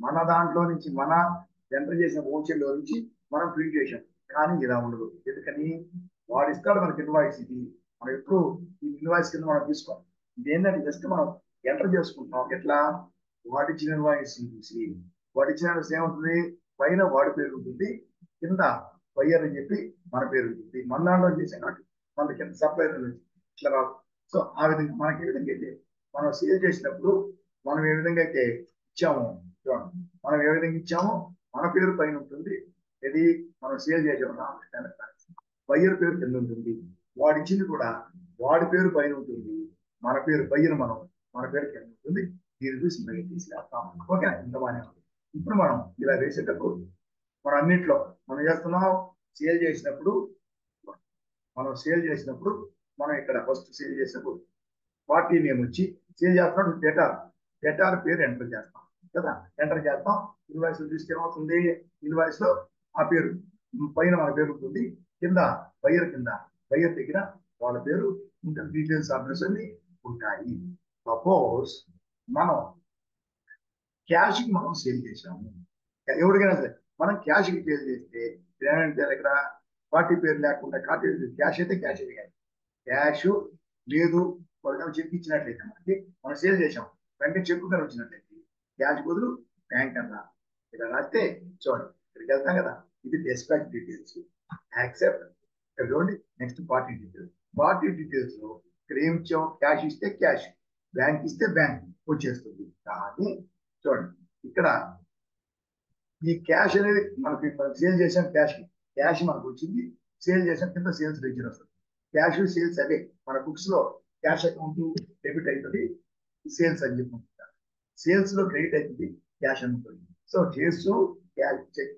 మన దాంట్లో నుంచి మన ఎంటర్ చేసిన ఓచర్లో నుంచి మనం ప్రింట్ చేసాం కానీ ఇలా ఉండదు. ఎందుకని? వాడు ఇస్తాడు మనకి ఇన్వాయిస్ ఇది. మనం ఎప్పుడు ఈ ఇన్వాయిస్ కింద మనం తీసుకోవాలి. ఇది ఏంటంటే జస్ట్ మనం ఎంటర్ చేసుకుంటాం. ఎట్లా? వాడిచ్చిన ఇన్వాయిస్ చూసి వాడిచ్చిన ఏముంటుంది? పైన వాడి పేరు ఉంటుంది. కింద బయ్యర్ అని చెప్పి మన పేరు ఉంటుంది. మన దాంట్లో చేసాం కాబట్టి మన కింద సప్లైర్ ఇట్లా రాదు. సో ఆ విధంగా మనకి ఏ విధంగా అయితే మనం సేల్ చేసినప్పుడు మనం ఏ విధంగా అయితే ఇచ్చామో చూడండి. మనం ఏ విధంగా ఇచ్చామో మన పేరు పైన ఉంటుంది. ఇది మనం సేల్ చేసాము రామకృష్ణ బయ్యర్ పేరు కింద ఉంటుంది. వాడిచ్చింది కూడా వాడి పేరు పైన ఉంటుంది. మన పేరు బయ్యర్ మనం మన పేరు కింద ఉంటుంది. దీని చూసి మళ్ళీ తీసుకెళ్తాం ఓకే ఇంత బాగానే ఉంది. ఇప్పుడు మనం ఇలా వేసేటప్పుడు మనం అన్నిట్లో మనం చేస్తున్నాం. సేల్ చేసినప్పుడు మనం సేల్ చేసినప్పుడు మనం ఇక్కడ ఫస్ట్ సేల్ చేసినప్పుడు పార్టీ నేమ్ వచ్చి సేల్ చేస్తున్నప్పుడు డేటార్. డేటార్ పేరు ఎంటర్ చేస్తాం. కదా? ఎంటర్ చేస్తాం. ఇన్వాయిస్ చూస్తే ఏమవుతుంది? ఇన్వాయిస్లో ఆ పేరు పైన మన పేరు ఉంటుంది. కింద వైర్ కింద వైర్ దగ్గర వాళ్ళ పేరు ఉంటుంది డీటెయిల్స్ అడ్రస్ అన్ని ఉంటాయి. సపోజ్ మనం క్యాష్కి మనం సేల్ చేసాము ఎవరికైనా సరే మనం క్యాష్కి సేల్ చేస్తే ఏమంటే ఇక్కడ పార్టీ పేరు లేకుండా కార్టీ క్యాష్ అయితే క్యాష్ కానీ క్యాష్ లేదు వాళ్ళకి చెక్ ఇచ్చినట్లయితే మనకి మనం సేల్ చేసాం వెంటనే చెక్ కానీ వచ్చినట్లయితే క్యాష్ బదులు బ్యాంక్ అన్నా. ఇక్కడ రాస్తే చూడండి ఇక్కడికి వెళ్తాం కదా ఇది డిస్పాచ్ డీటెయిల్స్ యాక్సెప్ట్ ఇక్కడ చూడండి నెక్స్ట్ పార్టీ డీటెయిల్స్. పార్టీ డీటెయిల్స్లో ఇక్కడ ఏం ఇచ్చాం క్యాష్ ఇస్తే క్యాష్ బ్యాంక్ ఇస్తే బ్యాంక్ వచ్చేస్తుంది. కానీ చూడండి ఇక్కడ ఈ క్యాష్ అనేది మనకి సేల్ చేసాం క్యాష్ క్యాష్ మనకు వచ్చింది. సేల్ చేసాం కింద సేల్స్ లెజర్ వస్తుంది. క్యాష్ సేల్స్ అవే. మన బుక్స్లో క్యాష్ అకౌంట్ డెబిట్ అవుతుంది సేల్స్ అని చెప్పి సేల్స్లో క్రెడిట్ అవుతుంది క్యాష్ అనుకుంటుంది సో చేస్తూ క్యాష్ చెక్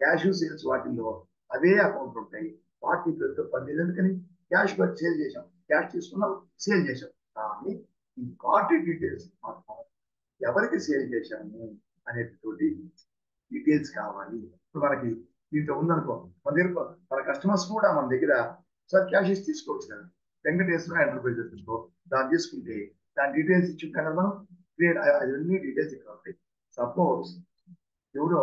క్యాష్ సేల్స్ వాటిల్లో అవే అకౌంట్ ఉంటాయి. పార్టీ పేరుతో పని ఎందుకని? క్యాష్ బట్ సేల్ చేసాం క్యాష్ తీసుకున్నాం సేల్ చేసాం కానీ ఈ కార్డు డీటెయిల్స్ మాత్రం ఎవరికి సేల్ చేశాము అనేటువంటి డీటెయిల్స్ కావాలి. ఇప్పుడు మనకి దీంట్లో ఉందనుకో మన దగ్గర మన కస్టమర్స్ కూడా మన దగ్గర సార్ క్యాష్ ఇచ్చి తీసుకోవచ్చు కదా వెంకటేశ్వర ఎంటర్ప్రైజ్ అనుకో దాన్ని తీసుకుంటే దాని డీటెయిల్స్ ఇచ్చి కదా మనం. క్రియేట్ అవన్నీ డీటెయిల్స్ ఇక్కడ ఉంటాయి. సపోజ్ ఎవరో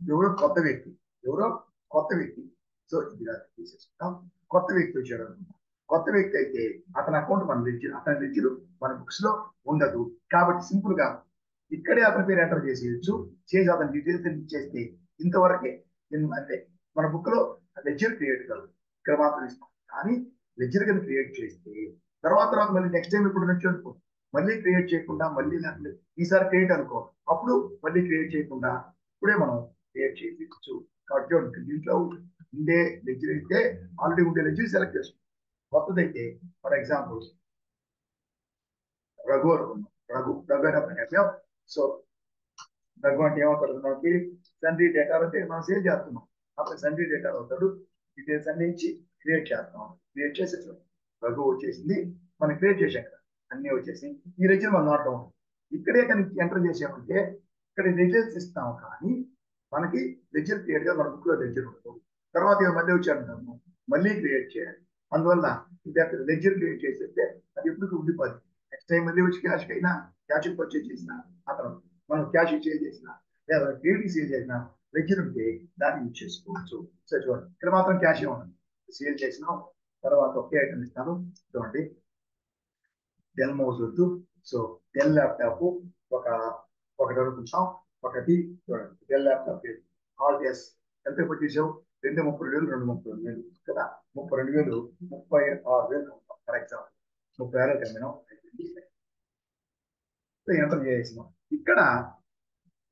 ఎవరో కొత్త వ్యక్తి ఎవరో కొత్త వ్యక్తి. సో ఇది తీసేసుకుంటాం. కొత్త వ్యక్తి వచ్చాడు అనుకుంటాం. కొత్త వ్యక్తి అయితే అతని అకౌంట్ మన లెడ్జర్ అతని లెడ్జర్ మన బుక్స్లో ఉండదు. కాబట్టి సింపుల్గా ఇక్కడే అతని పేరు ఎంటర్ చేసేయచ్చు. చేసి అతని డీటెయిల్స్ ఇచ్చేస్తే ఇంతవరకే అంటే మన బుక్లో లెడ్జర్ క్రియేట్ కలదు ఇక్కడ మాత్రం ఇస్తాం. కానీ లెడ్జర్ కింద క్రియేట్ చేస్తే తర్వాత తర్వాత మళ్ళీ నెక్స్ట్ టైం ఇప్పుడు నుంచి అనుకో. మళ్ళీ క్రియేట్ చేయకుండా మళ్ళీ ఈసారి క్రియేట్ అనుకో. అప్పుడు మళ్ళీ క్రియేట్ చేయకుండా ఇప్పుడే మనం క్రియేట్ చేయవచ్చు కాబట్టి దీంట్లో ఉండే లెక్చర్ అయితే ఆల్రెడీ ఉండే లెక్చర్ సెలెక్ట్ చేసుకో కొత్తదైతే ఫర్ ఎగ్జాంపుల్ రఘు అనుకున్నాం రఘు రఘు అయినప్పుడు సో రఘు అంటే ఏమవుతాడు మనకి? సండ్రీ డేటా అంటే మనం సేవ్ చేస్తున్నాం. అప్పుడు సండ్రీ డేటా అవుతాడు. డీటెయిల్స్ అన్ని ఇచ్చి క్రియేట్ చేస్తాం క్రియేట్ చేసేసాం రఘు వచ్చేసింది. మనం క్రియేట్ చేసాం కదా. అన్ని వచ్చేసి ఈ రెజ్యూమ్ మనం నాట్ డౌన్. ఇక్కడే కనుక ఎంటర్ చేసామంటే ఇక్కడ డీటెయిల్స్ ఇస్తాం కానీ మనకి లెజర్ క్రియేట్గా మన బుక్లో లెజర్ ఉండదు. తర్వాత మళ్ళీ వచ్చారంటాము మళ్ళీ క్రియేట్ చేయాలి. అందువల్ల ఇది లెజర్ క్రియేట్ చేసేస్తే అది ఎప్పుడు ఉండిపోదు. నెక్స్ట్ టైం మళ్ళీ వచ్చి క్యాష్ అయినా క్యాష్ పర్చేజ్ చేసిన అతను మనం క్యాష్ సేల్ చేసిన లేదా క్రెడిట్ సేల్ చేసిన లెజర్ ఉంటే దాన్ని యూజ్ చేసుకోవచ్చు. సరే చూడండి. ఇక్కడ మాత్రం క్యాష్ ఏమన్నా సేల్ చేసినాం తర్వాత ఒకే ఐటమ్ ఇస్తాను. చూడండి. డెల్ మౌస్ వద్దు సో డెల్ ల్యాప్టాప్ ఒక ఒకటి అనుకుంటాం ఒకటి చూడండి డెల్ ల్యాప్టాప్ ఆల్ ఎస్ ఎంత పట్టేసావు రెండు ముప్పై వేలు రెండు ముప్పై రెండు వేలు కదా? ముప్పై రెండు వేలు ముప్పై ఆరు వేలు ఫర్ ఎగ్జాంపుల్ ముప్పై వేలు కమ్మినాం. ఎంటర్ చేసినాం ఇక్కడ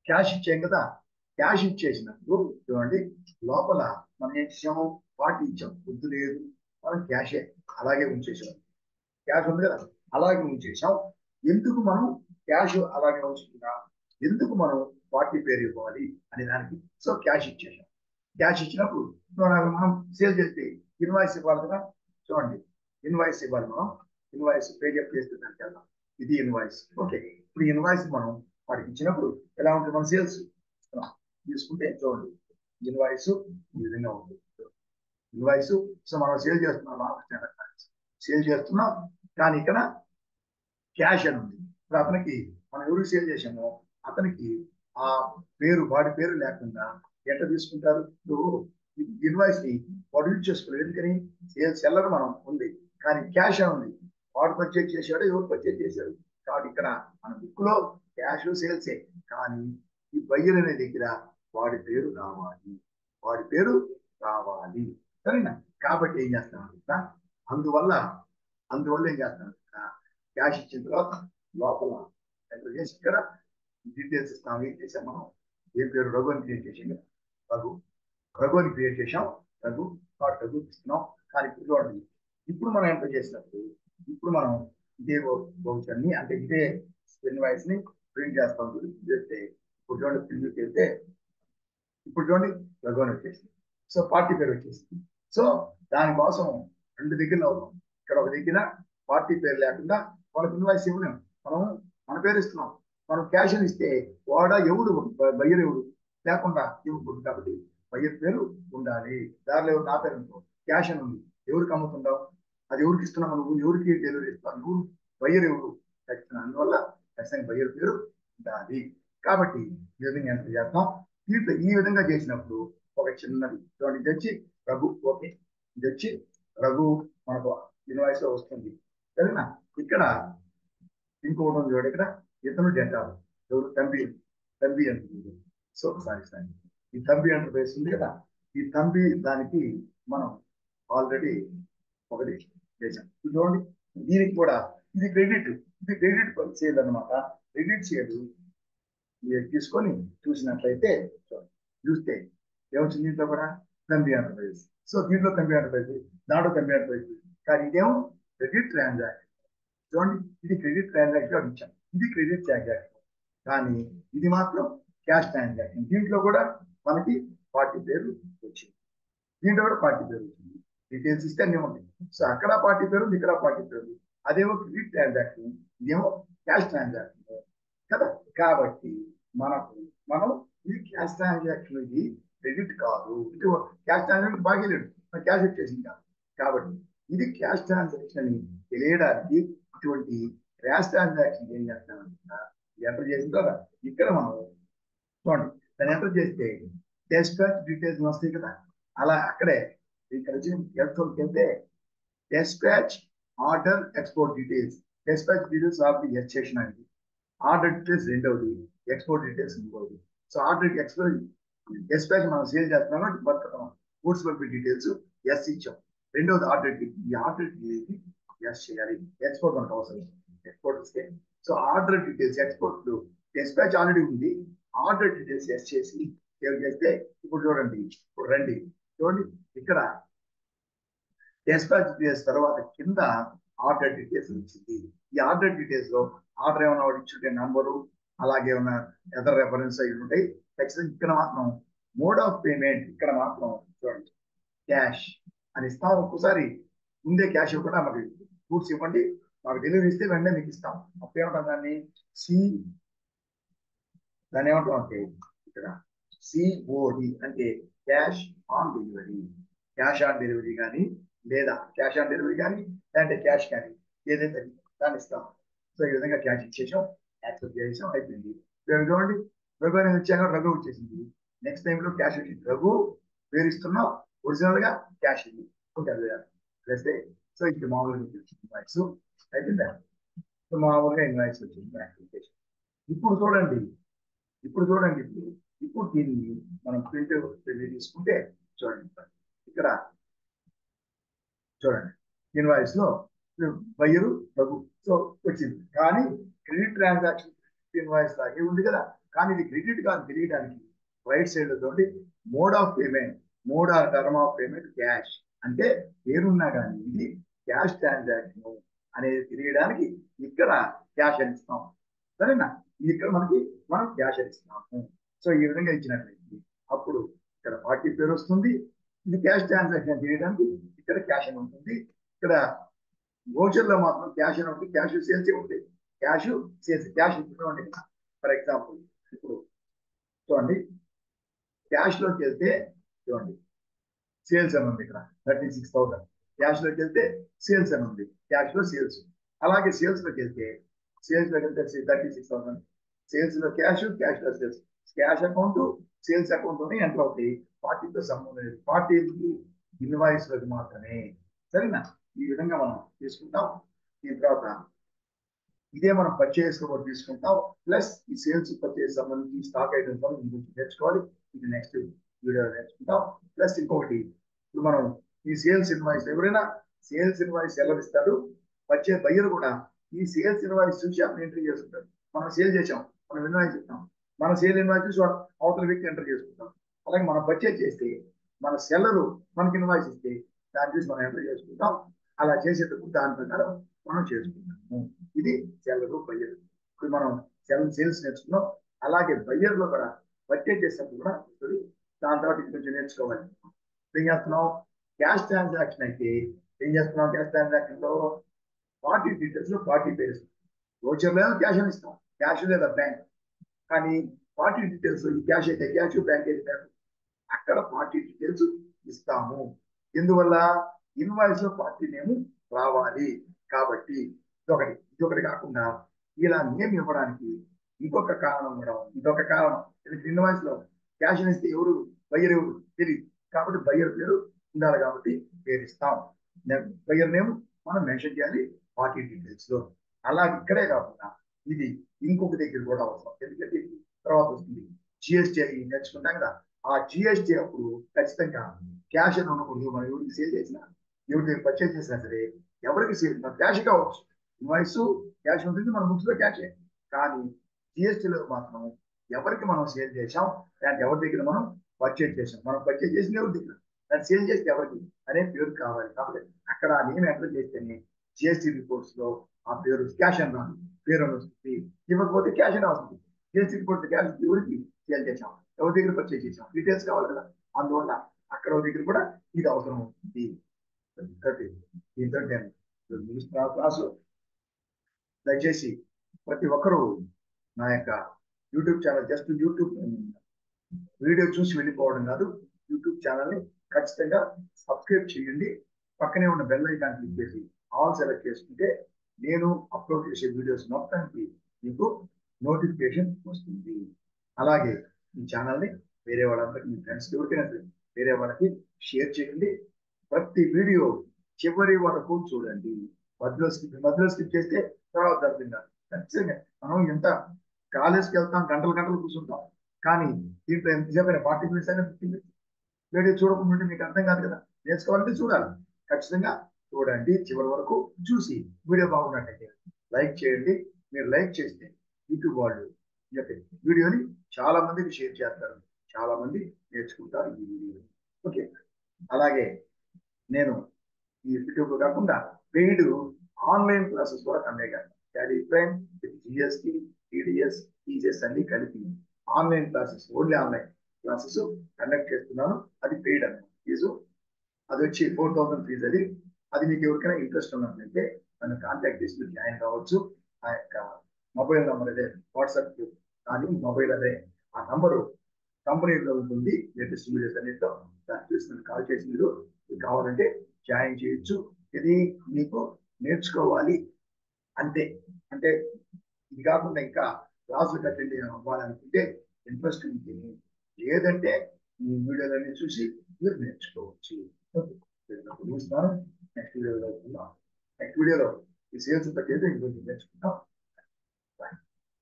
క్యాష్ ఇచ్చాం కదా? క్యాష్ ఇచ్చేసినప్పుడు చూడండి లోపల మనం ఏం చేసాము? పార్టీ ఇచ్చాం. గుర్తు లేదు. మనం క్యాషే అలాగే ఉంచేసాం. క్యాష్ ఉంది కదా? అలాగే ఉంచేసాం. ఎందుకు మనం క్యాష్ అలాగే ఉంచుకున్నాం? ఎందుకు మనం పార్టీ పేరు ఇవ్వాలి అనే దానికి? సో క్యాష్ ఇచ్చేసాం. క్యాష్ ఇచ్చినప్పుడు మనం సేల్ చేస్తే ఇన్వాయిస్ ఇవ్వాలి కదా? చూడండి. ఇన్వాయిస్ ఇవ్వాలి మనం. ఇన్వాయిస్ పేజప్ చేస్తే దానికి వెళ్దాం. ఇది ఇన్వాయిస్. ఓకే. ఇప్పుడు ఇన్వాయిస్ మనం వాడికి ఇచ్చినప్పుడు ఎలా ఉంటుంది? మన సేల్స్. తీసుకుంటే చూడండి. ఇన్వాయిస్ ఈ విధంగా ఉంటుంది ఇన్వాయిస్ సో మనం సేల్ చేస్తున్నాం. సేల్ చేస్తున్నాం. కానీ ఇక్కడ క్యాష్ అని ఉంది. ఇప్పుడు అతనికి మనం ఎవరికి సేల్ చేసామో అతనికి ఆ పేరు వాడి పేరు లేకుండా ఎట్లా తీసుకుంటారు? ఇప్పుడు ఇన్వాయిస్ని వాడు చేసుకోలేదు. ఎందుకని? సేల్స్ సెల్లర్ మనం ఉంది కానీ క్యాష్ ఉంది. వాడు పర్చేజ్ చేశాడు ఎవరు పర్చేజ్ చేశాడు కాబట్టి ఇక్కడ మన బుక్లో క్యాష్ సేల్సే కానీ ఈ బయ్యర్ అనే దగ్గర వాడి పేరు రావాలి. వాడి పేరు రావాలి. సరేనా? కాబట్టి ఏం చేస్తాను అందువల్ల అందువల్ల ఏం చేస్తాను క్యాష్ ఇచ్చిన తర్వాత లోపల చేసి ఇక్కడ డీటెయిల్స్ ఇస్తాం ఏం చేసాం మనం ఏ పేరు? రఘు అని క్రియేట్ చేసింది రఘు రఘు అని క్రియేట్ చేసాం రఘు కార్డ్ రఘు ఇస్తున్నాం. కానీ ఇప్పుడు చూడండి ఇప్పుడు మనం ఎంటర్ చేసినప్పుడు ఇప్పుడు మనం ఇదే వౌచర్ని అంటే ఇదే ఇన్వాయిస్ని ప్రింట్ చేస్తాం చేస్తే ఇప్పుడు చూడండి ప్రింట్ చేస్తే ఇప్పుడు చూడండి రఘు అని వచ్చేసింది. సో పార్టీ పేరు వచ్చేసింది. సో దానికోసం రెండు దగ్గరలో అవుతాం ఇక్కడ ఒక దగ్గర పార్టీ పేరు లేకుండా వాళ్ళకి ఇన్వాయిస్ ఇవ్వలేము. మనం మన పేరు ఇస్తున్నాం. మనం క్యాష్ ఇస్తే వాడ ఎవడు? బయ్యర్ ఎవడు? లేకుండా ఇవ్వకూడదు కాబట్టి బయ్యర్ పేరు ఉండాలి. దారిలో ఎవరు నా పేరు అనుకో క్యాష్ అని ఉంది. ఎవరికి అమ్ముతుంటావు? అది ఎవరికి ఇస్తున్నావు నువ్వు ఎవరికి డెలివరీ ఇస్తావు నువ్వు బయ్యర్ ఎవరు? ఖచ్చితంగా అందువల్ల ఖచ్చితంగా బయ్యర్ పేరు ఉండాలి. కాబట్టి ఈ విధంగా ఎంటర్ చేస్తాం దీంట్లో ఈ విధంగా చేసినప్పుడు ఒక చిన్నది. చూడండి ఇది వచ్చి రఘు. ఓకే. ఇది వచ్చి రఘు మనకు ఇన్వాయిస్లో వస్తుంది. సరేనా? ఇక్కడ ఇంకోటి ఉంది చూడండి ఇక్కడ. ఇతను డేటా ఎవరు? తంబి తంబి అంటుంది సో సారీ సారీ ఈ తంబి ఎంటర్ప్రైస్ ఉంది కదా. ఈ తంబి దానికి మనం ఆల్రెడీ ఒకటి చేసాం చూడండి. దీనికి కూడా ఇది క్రెడిట్ ఇది క్రెడిట్ చేయదు అనమాట క్రెడిట్ చేయదు. మీరు తీసుకొని చూసినట్లయితే చూస్తే ఏమొచ్చింది దీంట్లో కూడా? తంబి ఎంటర్ప్రైజ్ సో దీంట్లో తంబి ఎంటర్ప్రైజ్ దాంట్లో తంబి ఎంటర్ప్రైజ్ కానీ ఇదేమో క్రెడిట్ ట్రాన్సాక్షన్ చూడండి. ఇది క్రెడిట్ ట్రాన్సాక్షన్ ఇచ్చాం. ఇది క్రెడిట్ ట్రాన్సాక్షన్ కానీ ఇది మాత్రం క్యాష్ ట్రాన్సాక్షన్ దీంట్లో కూడా మనకి పార్టీ పేరు వచ్చింది. దీంట్లో కూడా పార్టీ పేరు వచ్చింది. డీటెయిల్స్ ఇస్తే అన్నీ ఉంటాయి సో అక్కడ పార్టీ పేరు ఇక్కడ పార్టీ పేరు అదేమో క్రెడిట్ ట్రాన్సాక్షన్ ఇదేమో క్యాష్ ట్రాన్సాక్షన్ కదా? కాబట్టి మనకు మనం ఇది క్యాష్ ట్రాన్సాక్షన్ ఇది క్రెడిట్ కాదు. ఇది క్యాష్ ట్రాన్సాక్షన్ బాగలేడు క్యాష్ వచ్చేసింది కాదు. కాబట్టి ఇది క్యాష్ ట్రాన్సాక్షన్ అని తెలియడానికి ఇటువంటి క్యాష్ ట్రాన్సాక్షన్ ఏం చేస్తామంటే ఎంటర్ చేసిన తర్వాత ఇక్కడ మనం చూడండి దాన్ని ఎంటర్ చేస్తే డెస్పాచ్ డీటెయిల్స్ వస్తాయి కదా అలా అక్కడే ఇక్కడ వచ్చి ఎలక్ట్రోన్కి వెళ్తే dispatch order export details dispatch details of the S section అండి. ఆర్డర్ డీటెయిల్స్ రెండవది ఎక్స్పోర్ట్ డీటెయిల్స్ ఇంకోటి సో ఆర్డర్ ఎక్స్పోర్ట్ డెస్పాచ్ మనం సేల్ చేస్తున్నాం బట్ గూడ్స్ పంపి డీటెయిల్స్ ఎస్ ఇచ్చాం. రెండవది ఆర్డర్ ఈ ఆర్డర్ ఎస్ చేయాలి. ఎక్స్పోర్ట్ మనకు అవసరం ఎక్స్పోర్ట్కి so order details export dispatch already ఉంది. ఆర్డర్ డీటెయిల్స్ ఎస్ చేసి సేవ్ చేస్తే ఇప్పుడు చూడండి ఇప్పుడు రండి. చూడండి ఇక్కడ డిస్పాచ్ డీటెయిల్స్ తర్వాత కింద ఆర్డర్ డీటెయిల్స్ వచ్చింది. ఈ ఆర్డర్ డీటెయిల్స్లో ఆర్డర్ ఏమైనా ఇచ్చుంటే నంబరు అలాగే ఏమైనా ఎదర్ రెఫరెన్స్ అయి ఉంటాయి ఖచ్చితంగా ఇక్కడ మాత్రం మోడ్ ఆఫ్ పేమెంట్ ఇక్కడ మాత్రం చూడండి. క్యాష్ అని ఇస్తాం ఒక్కోసారి. ముందే క్యాష్ ఇవ్వకుండా మనకి గూడ్స్ ఇవ్వండి. మాకు డెలివరీ ఇస్తే వెంటనే మీకు ఇస్తాం. అప్పుడు ఏమంటాం దాన్ని సి దాన్ని ఏమంటాం అంటే ఇక్కడ? సిఓడి అంటే cash on delivery cash on delivery కానీ లేదా క్యాష్ ఆన్ డెలివరీ కానీ లేదంటే క్యాష్ కానీ ఏదైతే దాన్ని ఇస్తాం. సో ఈ విధంగా క్యాష్ ఇచ్చేసాం. యాక్సెప్ట్ చేసాం అయిపోయింది. చూడండి? రఘు అనేది వచ్చాక రఘు వచ్చేసింది. నెక్స్ట్ టైంలో క్యాష్ వచ్చింది. రఘు పేరు ఇస్తున్నాం ఒరిజినల్గా క్యాష్ ఇది వేస్తే సో ఇది మామూలుగా ఇన్వాయిస్ అయిపోయిందా? సో మామూలుగా ఇన్వాయిస్ వచ్చింది అప్లికేషన్ ఇప్పుడు చూడండి ఇప్పుడు చూడండి ఇప్పుడు ఇప్పుడు దీన్ని మనం ప్రింట్ తీసుకుంటే చూడండి ఇక్కడ చూడండి ఇన్వాయిస్లో బయ్యరు డబ్బు సో వచ్చింది. కానీ క్రెడిట్ ట్రాన్సాక్షన్ ఇన్వాయిస్ లాగే ఉంది కదా. కానీ ఇది క్రెడిట్ కాదు తెలియడానికి. రైట్ సైడ్ తోటి mode of payment mode of term of payment cash అంటే పేరున్నా కానీ ఇది క్యాష్ ట్రాన్సాక్షన్ అనేది తెలియడానికి ఇక్కడ క్యాష్ అని సరేనా? ఇక్కడ మనకి మనం క్యాష్ అని సో ఈ విధంగా ఇచ్చినట్లయితే అప్పుడు ఇక్కడ పార్టీ పేరు వస్తుంది. ఇది క్యాష్ ట్రాన్సాక్షన్ తెలియడానికి ఇక్కడ క్యాష్ అని ఉంటుంది. ఇక్కడ ఓచర్లో మాత్రం క్యాష్ అని ఉంటుంది. క్యాష్ సేల్స్ ఉంటాయి. క్యాష్ సేల్స్ క్యాష్ ఉంటుంది ఫర్ ఎగ్జాంపుల్ ఇప్పుడు చూడండి. క్యాష్లోకి వెళ్తే చూడండి. సేల్స్ అని ఉంది ఇక్కడ. Thirty six thousand. క్యాష్లోకి వెళ్తే సేల్స్ అని ఉంది. క్యాష్లో సేల్స్ అలాగే సేల్స్లోకి వెళ్తే సేల్స్లోకి వెళ్తే థర్టీ సిక్స్ థౌసండ్ సేల్స్లో cash క్యాష్లో sales cash account sales account enter అవుతాయి. పార్టీతో సంబంధం లేదు. పార్టీకి ఇన్వాయిస్లోకి మాత్రమే. సరేనా? ఈ విధంగా మనం తీసుకుంటాం. దీని తర్వాత ఇదే మనం పర్చేస్ కూడా తీసుకుంటాం. ప్లస్ ఈ సేల్స్ పర్చేస్ సంబంధించి స్టాక్ ఐటమ్స్ గురించి నేర్చుకోవాలి. ఇది నెక్స్ట్ వీడియో నేర్చుకుంటాం. ప్లస్ ఇంకొకటి ఇప్పుడు మనం ఈ సేల్స్ ఇన్వాయిస్ ఎవరైనా సేల్స్ ఇన్వాయిస్ ఎలా వచ్చే బయ్యర్ కూడా ఈ సేల్స్ ఇన్వాయిస్ చూసి అతను ఎంట్రీ చేసుకుంటాడు మనం సేల్ చేసాం మనం ఇన్వాయిస్ ఇస్తాం మన సేల్ ఇన్వాయిస్ చూసి అవతల వ్యక్తి ఎంటర్ చేసుకుంటాం అలాగే మనం పర్చేజ్ చేస్తే మన సెల్లరు మనకి ఇన్వాయిస్ ఇస్తే దాన్ని చూసి మనం ఎంటర్ చేసుకుంటాం. అలా చేసేటప్పుడు దాని ప్రకారం మనం చేసుకుంటాము. ఇది సెల్లరు బయ్యర్ ఇప్పుడు మనం సెల్ సేల్స్ నేర్చుకున్నాం. అలాగే బయ్యర్లో కూడా పర్చేజ్ చేసినప్పుడు కూడా దాని తర్వాత కొంచెం నేర్చుకోవాలి. ఏం చేస్తున్నాం క్యాష్ ట్రాన్సాక్షన్ అయితే ఏం చేస్తున్నాం? క్యాష్ ట్రాన్సాక్షన్లో పార్టీ డీటెయిల్స్లో పార్టీ పేరు రోజర్ లేదా క్యాష్ అని ఇస్తాం. క్యాష్ లేదా బ్యాంక్ కానీ పార్టీ డీటెయిల్స్ ఈ క్యాష్ అయితే క్యాష్ బ్యాంక్ అయితే బ్యాంక్ అక్కడ పార్టీ డీటెయిల్స్ ఇస్తాము. ఎందువల్ల? ఇన్వాయిస్లో పార్టీ నేమ్ రావాలి. కాబట్టి ఇదొకటి. ఇదొకటి కాకుండా ఇలా నేమ్ ఇవ్వడానికి ఇంకొక కారణం కూడా ఉంది. ఇంకొక కారణం. ఇన్వాయిస్లో క్యాష్ ఇస్తే ఎవరు? బయ్యర్ ఎవరు? తెలియదు కాబట్టి బయ్యర్ పేరు ఉండాలి కాబట్టి పేరు ఇస్తాం ప్లేయర్ నేమ్ మనం మెన్షన్ చేయాలి పార్టీ డీటెయిల్స్లో. అలా ఇక్కడే కాకుండా ఇది ఇంకొక దగ్గర కూడా అవసరం. ఎందుకంటే తర్వాత వస్తుంది జిఎస్టీ నేర్చుకుంటాం కదా. ఆ జిఎస్టీ అప్పుడు ఖచ్చితంగా క్యాష్ అని ఉండకూడదు. మనం ఎవరికి సేల్ చేసినా ఎవరికి పర్చేజ్ చేసినా సరే ఎవరికి సేల్ క్యాష్ కావచ్చు. ఇన్వాయిస్ క్యాష్ ఉంటుంది మన ముందులో లో క్యాష్ కానీ జిఎస్టీలో మాత్రం ఎవరికి మనం సేల్ చేసాం అంటే ఎవరి దగ్గర మనం పర్చేజ్ చేసాం మనం పర్చేజ్ చేసిన ఎవరి దగ్గర? దాన్ని సేల్ చేస్తే ఎవరికి అనే పేరు కావాలి. కాబట్టి అక్కడ ఆ నేమ్ ఎంటర్ చేస్తేనే జిఎస్టీ రిపోర్ట్స్లో ఆ పేరు క్యాష్ అని రాదు పేరు అని వస్తుంది. ఇవ్వకపోతే క్యాష్ అని వస్తుంది. జిఎస్టీ రిపోర్ట్ క్యాష్ ఎవరికి సేల్ చేసాం ఎవరి దగ్గర పర్చేజ్ చేసాం డీటెయిల్స్ కావాలి కదా. అందువల్ల అక్కడ దగ్గర కూడా ఇది అవసరం అవుతుంది. దీంతో నేను క్లాసు దయచేసి ప్రతి ఒక్కరూ నా యొక్క YouTube channel just YouTube video చూసి వెళ్ళిపోవడం కాదు. యూట్యూబ్ ఛానల్ని ఖచ్చితంగా సబ్స్క్రైబ్ చేయండి. పక్కనే ఉన్న బెల్ ఐకాన్ క్లిక్ చేసి ఆల్ సెలెక్ట్ చేసుకుంటే నేను అప్లోడ్ చేసే వీడియోస్ మొత్తానికి మీకు నోటిఫికేషన్ వస్తుంది. అలాగే ఈ ఛానల్ని వేరే వాళ్ళందరికీ మీ ఫ్రెండ్స్ ఎవరికైనా వేరే వాళ్ళకి షేర్ చేయండి. ప్రతి వీడియో చివరి వరకు చూడండి. మధ్యలో స్కిప్ మధ్యలో స్కిప్ చేస్తే తర్వాత అర్థం ఖచ్చితంగా. మనం ఎంత కాలేజ్కి వెళ్తాం గంటలు గంటలు కూర్చుంటాం. కానీ దీంట్లో ఎంతసేపు అయినా ఫార్టీ మినిట్స్ అయినా ఫిఫ్టీ మినిట్స్ వీడియో చూడకుండా మీకు అర్థం కాదు కదా. నేర్చుకోవాలంటే చూడాలి. ఖచ్చితంగా చూడండి. చివరి వరకు చూసి వీడియో బాగున్నట్టయితే లైక్ చేయండి. మీరు లైక్ చేస్తే యూట్యూబ్ వాళ్ళు వీడియోని చాలా మందికి షేర్ చేస్తారు. చాలా మంది నేర్చుకుంటారు ఈ వీడియో ఓకే. అలాగే నేను ఈ యూట్యూబ్ కాకుండా పెయిడ్ ఆన్లైన్ క్లాసెస్ కూడా కండక్ట్ చేస్తాను. టాలీ ప్రైమ్ జిఎస్టి టీడీఎస్ టీజెస్ అన్ని కలిపి online classes only online. Classes conduct చేస్తున్నాను. అది పెయిడ్ అనమాట ఫీజు అది వచ్చి ఫోర్ థౌసండ్ ఫీజు అది. అది మీకు ఎవరికైనా ఇంట్రెస్ట్ ఉన్నట్లయితే నన్ను కాంటాక్ట్ చేసి జాయిన్ కావచ్చు. ఆ యొక్క మొబైల్ నెంబర్ అదే వాట్సాప్ కానీ మొబైల్ అదే. ఆ నంబరు కంపెనీలో ఉంటుంది. లేటెస్ట్ వీడియోస్ అన్నింటిలో దాన్ని చూసి నన్ను కాల్ చేసి మీరు మీకు కావాలంటే జాయిన్ చేయొచ్చు. ఇది మీకు నేర్చుకోవాలి. అంతే. అంటే ఇది కాకుండా ఇంకా క్లాసులకు అటెండ్ అవ్వాలనుకుంటే ఇంట్రెస్ట్ ఉంటుంది లేదంటే ఈ వీడియోలన్నీ చూసి మీరు నేర్చుకోవచ్చు. చూస్తున్నాను నెక్స్ట్ వీడియోలో నెక్స్ట్ వీడియోలో ఈ సేల్స్ పట్టేది ఇంకొంచెం నేర్చుకుంటాం